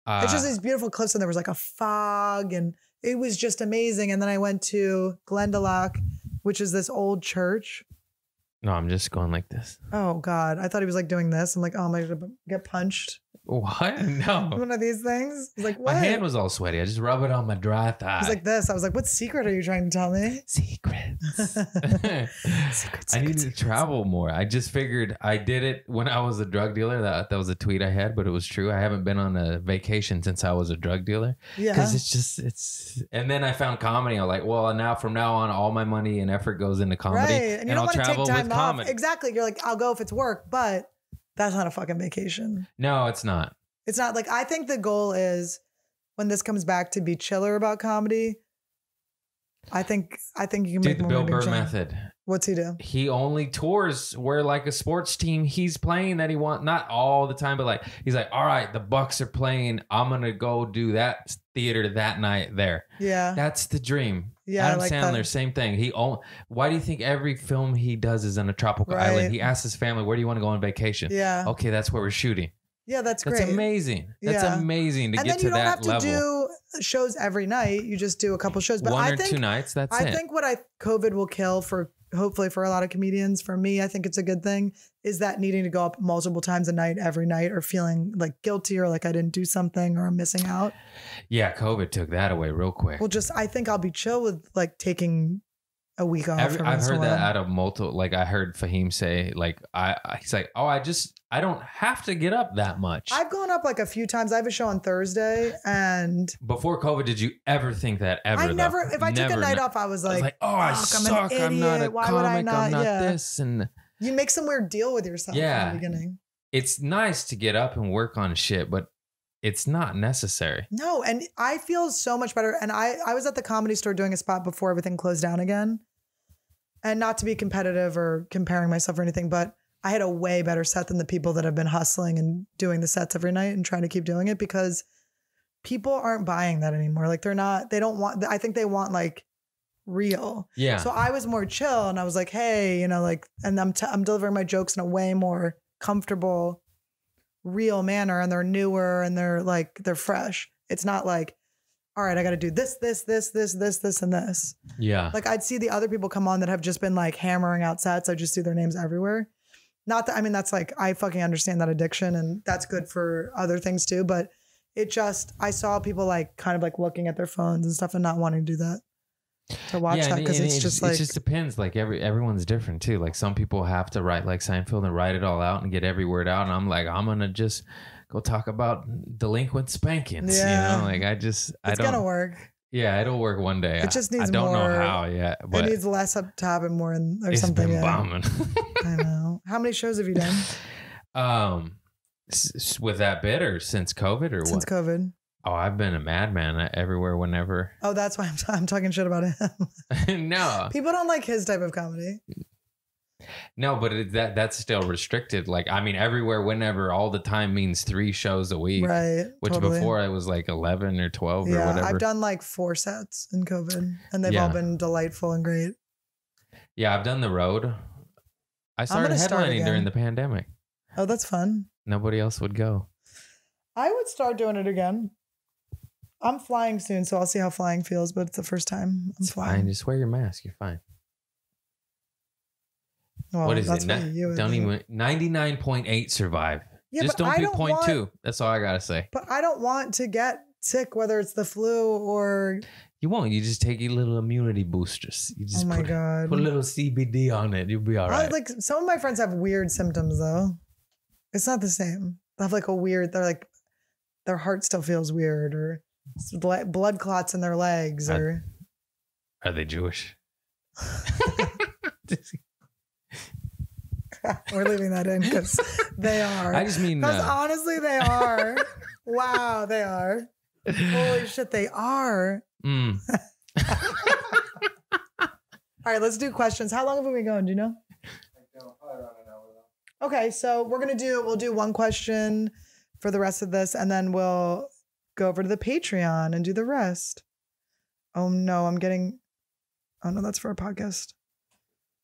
Uh, it's just these beautiful cliffs and there was like a fog and it was just amazing. And then I went to Glendalough, which is this old church. no, I'm just going like this. Oh God. I thought he was like doing this. I'm like, oh, am I gonna get punched? What? No. One of these things. He's like, what? My hand was all sweaty. I just rub it on my dry thigh. was like this. I was like, what secret are you trying to tell me? secrets. Secret, I need secret, to travel more. I just figured I did it when I was a drug dealer. That that was a tweet I had, but it was true. I haven't been on a vacation since I was a drug dealer Yeah. because it's just it's. And then I found comedy. I'm like, well, now from now on, all my money and effort goes into comedy, Right. And you don't I'll want to take travel time with off. comedy. Exactly. You're like, I'll go if it's work, but that's not a fucking vacation. No, it's not. It's not like I think the goal is when this comes back to be chiller about comedy. I think I think you can make the more Bill Burr method. What's he do? he only tours where like a sports team he's playing that he want not all the time but like he's like all right the bucks are playing i'm gonna go do that theater that night there Yeah. that's the dream Yeah, adam like sandler that. same thing he own, why do you think every film he does is on a tropical Right. island he asks his family where do you want to go on vacation Yeah. okay that's where we're shooting Yeah, that's great. that's amazing that's Yeah. amazing to and get then to you don't that have to level do shows every night. You just do a couple shows. But one I or think two nights that's I it think what I COVID will kill for hopefully for a lot of comedians, for me, I think it's a good thing, is that needing to go up multiple times a night every night or feeling like guilty or like I didn't do something or I'm missing out. yeah covid took that away real quick Well, just I think I'll be chill with like taking a week off. Every, I've once in a heard that out of multiple. Like I heard Fahim say, like I, he's like, oh, I just I don't have to get up that much. I've gone up like a few times. I have a show on Thursday and Before COVID, did you ever think that ever? I though? never, if I took a night off, I was I was like, like, oh, I "Fuck, I'm an suck. I'm not a. Why would I comic. I'm not?" not Yeah. this, and you make some weird deal with yourself Yeah. in the beginning. it's nice to get up and work on shit, but it's not necessary. No, and I feel so much better. And I I was at the comedy store doing a spot before everything closed down again. And not to be competitive or comparing myself or anything, but I had a way better set than the people that have been hustling and doing the sets every night and trying to keep doing it because people aren't buying that anymore. Like they're not, they don't want, I think they want like real. Yeah. So I was more chill and I was like, hey, you know, like, and I'm, t- I'm delivering my jokes in a way more comfortable, real manner and they're newer and they're like, they're fresh. It's not like, all right, I got to do this, this, this, this, this, this, and this. yeah. Like I'd see the other people come on that have just been like hammering out sets. I just see their names everywhere. Not that I mean that's like I fucking understand that addiction and that's good for other things too. But it just I saw people like kind of like looking at their phones and stuff and not wanting to do that to watch that because it's it just it just depends. Like every everyone's different too. Like some people have to write like Seinfeld and write it all out and get every word out. And I'm like, I'm gonna just go talk about delinquent spankings. Yeah. You know, like I just I it's don't. It's gonna work. Yeah, it'll work one day. It just I- needs I don't more- know how yet, but it needs less up top and more in or it's something. been bombing. I know. How many shows have you done um, s- with that bit or since COVID or since what? COVID? Oh, I've been a madman uh, everywhere, whenever. Oh, that's why I'm, I'm talking shit about him. no, People don't like his type of comedy. No, but it, that that's still restricted. Like, I mean, everywhere, whenever, all the time means three shows a week. Right. Which totally. before it was like eleven or twelve or yeah, whatever. I've done like four sets in COVID, and they've all been delightful and great. yeah, I've done the road. I started gonna start headlining during the pandemic. Oh, that's fun. Nobody else would go. I would start doing it again. I'm flying soon, so I'll see how flying feels. But it's the first time I'm It's flying. fine. Just wear your mask. You're fine. Well, what is it? what you don't even ninety nine point eight survive. Yeah, Just don't I be don't point want, two. That's all I gotta say. But I don't want to get sick, whether it's the flu or You won't. You just take your little immunity boosters. You just oh my put, god. put a little CBD on it. You'll be all right. I- like some of my friends have weird symptoms though. It's not the same. They have like a weird. They're like their heart still feels weird, or blood clots in their legs, or Are they Jewish? we're leaving that in because they are. I just mean. Because Uh, honestly, they are. wow, they are. Holy shit, they are. mm, All right, let's do questions. How long have we been going? Do you know? Okay, so we're gonna do we'll do one question for the rest of this, and then we'll go over to the Patreon and do the rest. Oh no, I'm getting. Oh no, that's for a podcast.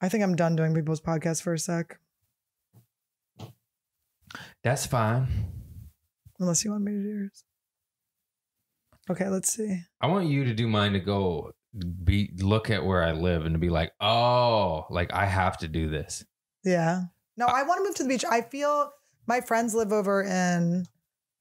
I think I'm done doing people's podcasts for a sec, that's fine. unless you want me to do yours. Okay, let's see. I want you to do mine to go be look at where I live and to be like, oh, like I have to do this. Yeah. No, I want to move to the beach. I feel my friends live over in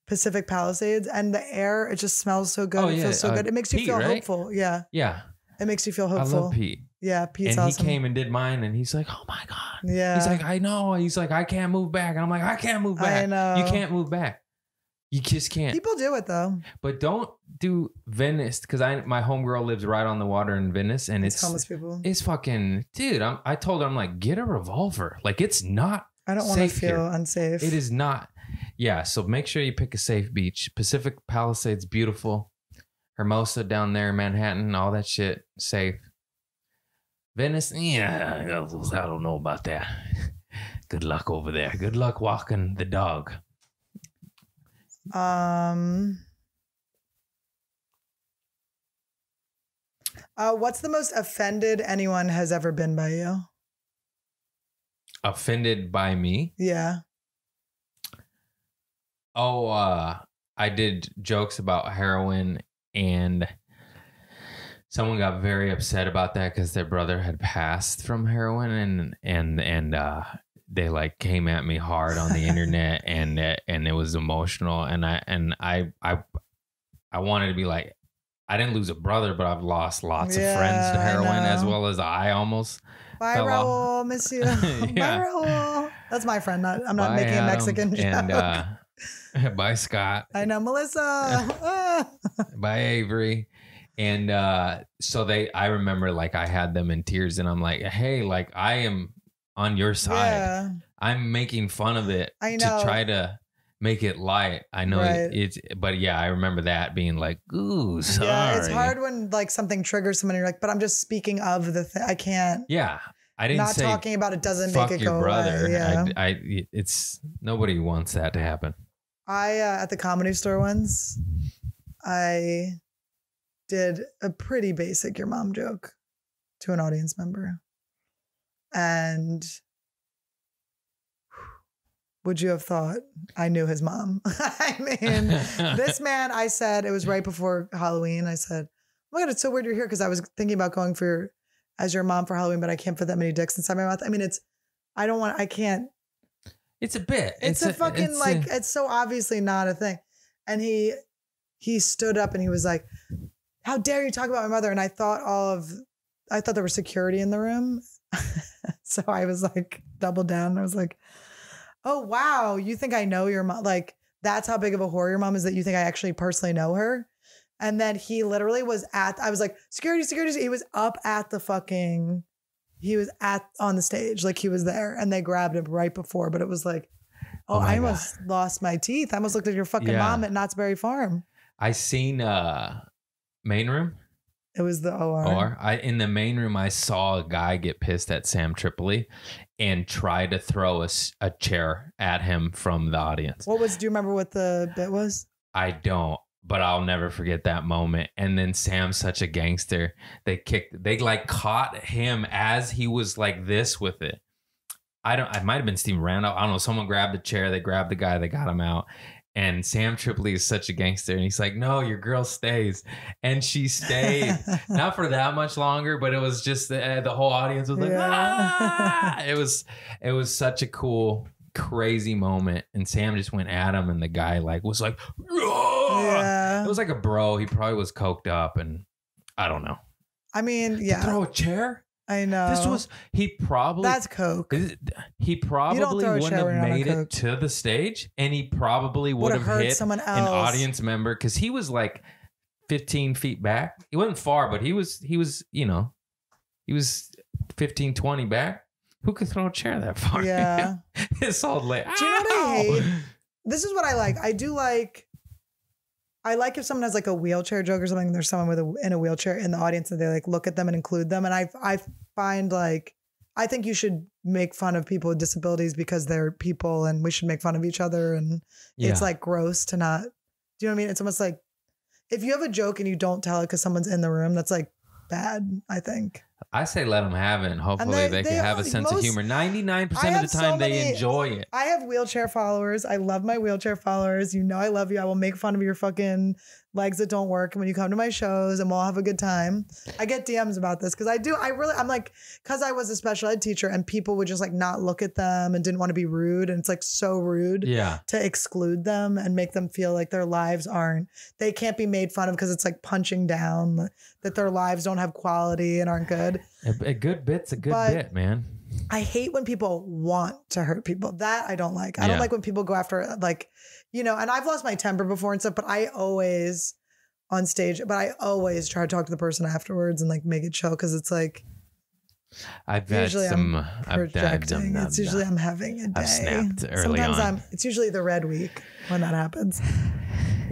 Pacific Palisades and the air, it just smells so good. Oh, it yeah, feels so uh, good. It makes you Pete, feel right? hopeful. Yeah. Yeah, It makes you feel I hopeful. love Pete. Yeah. Pete's and awesome. he came and did mine, and he's like, oh my god. yeah. He's like, I know. He's like, I can't move back, and I'm like, I can't move back. I know. You can't move back. You just can't. People do it though. But don't do Venice because I my homegirl lives right on the water in Venice, and It's, it's homeless people. it's fucking dude. I'm, I told her I'm like, get a revolver. Like it's not. I don't want to feel here. unsafe. It is not. Yeah. So make sure you pick a safe beach. Pacific Palisades, beautiful. Hermosa down there, Manhattan, all that shit, safe. Venice, yeah, I don't know about that. Good luck over there. Good luck walking the dog. Um. Uh, what's the most offended anyone has ever been by you? Offended by me. Yeah. Oh, uh, I did jokes about heroin and someone got very upset about that because their brother had passed from heroin and and and uh they like came at me hard on the internet and uh, and it was emotional and I and I I I wanted to be like I didn't lose a brother but I've lost lots of friends to heroin as well as I almost Bye, Raul. Miss you. Yeah. Bye, Raul. That's my friend. Not, I'm not Bye, making a Adam, Mexican joke. and uh bye Scott I know, Melissa. Bye Avery. And uh so they I remember like I had them in tears and I'm like, hey, like I am on your side. yeah. I'm making fun of it I to try to make it light. I know Right. it's but yeah, I remember that being like, ooh, sorry. Yeah. It's hard when like something triggers someone. And you're like, but I'm just speaking of the thing. I can't. Yeah. I didn't not talking about it doesn't fuck make it your go brother. away. Yeah. I, I, it's nobody wants that to happen. I uh, at the comedy store once, I did a pretty basic your mom joke to an audience member. And would you have thought I knew his mom? I mean, this man, I said it was right before Halloween. I said, "Oh my god, it's so weird you're here," because I was thinking about going for your, as your mom for Halloween, but I can't fit that many dicks inside my mouth. I mean, it's I don't want. I can't. It's a bit. It's, a, fucking it's a- like it's so obviously not a thing. And he he stood up and he was like, "How dare you talk about my mother?" And I thought all of I thought there was security in the room, so I was like double down. I was like, "Oh wow, you think I know your mom? Like that's how big of a whore your mom is that you think I actually personally know her?" And then he literally was at. I was like, "Security, security!" He was up at the fucking. He was at on the stage, like he was there, and they grabbed him right before. But it was like, oh, Oh I almost lost my teeth. I almost looked at your fucking Yeah. mom at Knott's Berry Farm. I seen uh main room It was the OR. or I in the main room I saw a guy get pissed at Sam Tripoli and try to throw a, a chair at him from the audience. What was? Do you remember what the bit was? I don't, but I'll never forget that moment. And then Sam's such a gangster. They kicked, they like caught him as he was like this with it. I don't, I might have been Steven Randolph. I don't know. Someone grabbed the chair, they grabbed the guy, they got him out. And Sam Tripoli is such a gangster. And he's like, no, your girl stays. And she stayed. Not for that much longer, but it was just the, the whole audience was like, Yeah. ah! It was, it was such a cool, crazy moment. And Sam just went at him, and the guy like was like, "Ah!" yeah. It was like a bro. He probably was coked up, and I don't know. I mean, To yeah, throw a chair. I know. This was he probably that's coke. he probably wouldn't have made it to the stage, and he probably would Would have hit someone else. an audience member because he was like 15 feet back. He wasn't far, but he was he was you know he was 15, 20 back. Who could throw a chair that far? Yeah. it's all like. Do you know what I hate? This is what I like. I do like. I like if someone has like a wheelchair joke or something. There's someone with a in a wheelchair in the audience, and they like look at them and include them. And I I find like I think you should make fun of people with disabilities because they're people, and we should make fun of each other. And Yeah. it's like gross to not. Do you know what I mean? It's almost like if you have a joke and you don't tell it because someone's in the room, that's like bad. I think. I say let them have it, and hopefully they- they, they can have a sense of humor. Ninety nine percent of the so time, they enjoy it. I have wheelchair followers. I love my wheelchair followers. You know I love you. I will make fun of your fucking legs that don't work when you come to my shows and we'll all have a good time. I get DMs about this because I do. I really, I'm like, because I was a special ed teacher and people would just like not look at them and didn't want to be rude. And it's like so rude Yeah, to exclude them and make them feel like their lives aren't, they can't be made fun of because it's like punching down that their lives don't have quality and aren't good. A, a good bit's a good But- bit, man. I hate when people want to hurt people. That I don't like. I don't like when people go after like, you know, and I've lost my temper before and stuff, but I always on stage, but I always try to talk to the person afterwards and like make it chill because it's like I've had Usually I'm some. I've, I've done um, projecting. that. It's usually I'm having a day. I've snapped early Sometimes on. I'm it's usually the red week when that happens.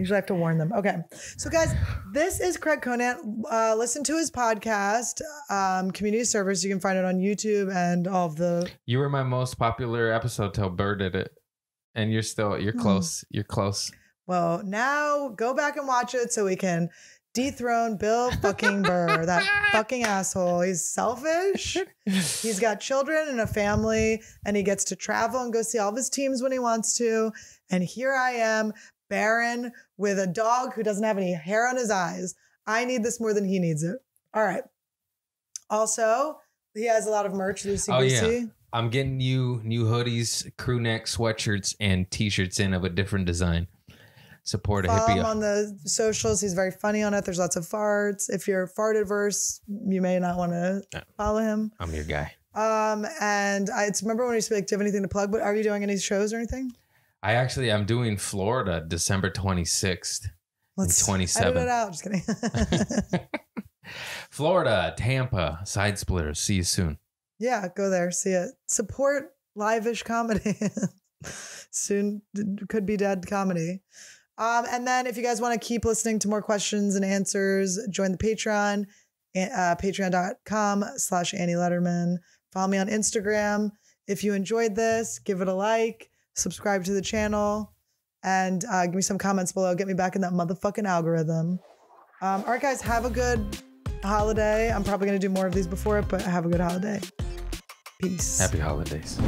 Usually I have to warn them. Okay. So guys, this is Craig Conant. Uh, listen to his podcast, um, Community Service. You can find it on YouTube and all of the You were my most popular episode till Burr did it, and you're still you're Hmm. close. You're close. Well, now go back and watch it so we can dethrone Bill fucking Burr, that fucking asshole. He's selfish. He's got children and a family, and he gets to travel and go see all of his teams when he wants to. And here I am, barren, with a dog who doesn't have any hair on his eyes. I need this more than he needs it. All right. Also, he has a lot of merch, Lucy Oh, yeah. I'm getting you new hoodies, crew neck sweatshirts, and t-shirts in of a different design. Support a Follow him hippie. on the socials. He's very funny on it. There's lots of farts. If you're fart adverse, you may not want to follow him. I'm your guy. Um, and I it's remember when you speak, do you have anything to plug? But are you doing any shows or anything? I actually I'm doing Florida December 26th. Let's 27. edit it out. Just kidding. Florida, Tampa, side splitters. See you soon. yeah, go there, see it. Support live-ish comedy. Soon could be dead comedy. Um, and then if you guys want to keep listening to more questions and answers, join the Patreon, uh, patreon.com slash Annie Lederman. Follow me on Instagram. If you enjoyed this, give it a like, subscribe to the channel, and uh, give me some comments below. Get me back in that motherfucking algorithm. Um, all right, guys, have a good holiday. I'm probably going to do more of these before it, but have a good holiday. Peace. Happy holidays.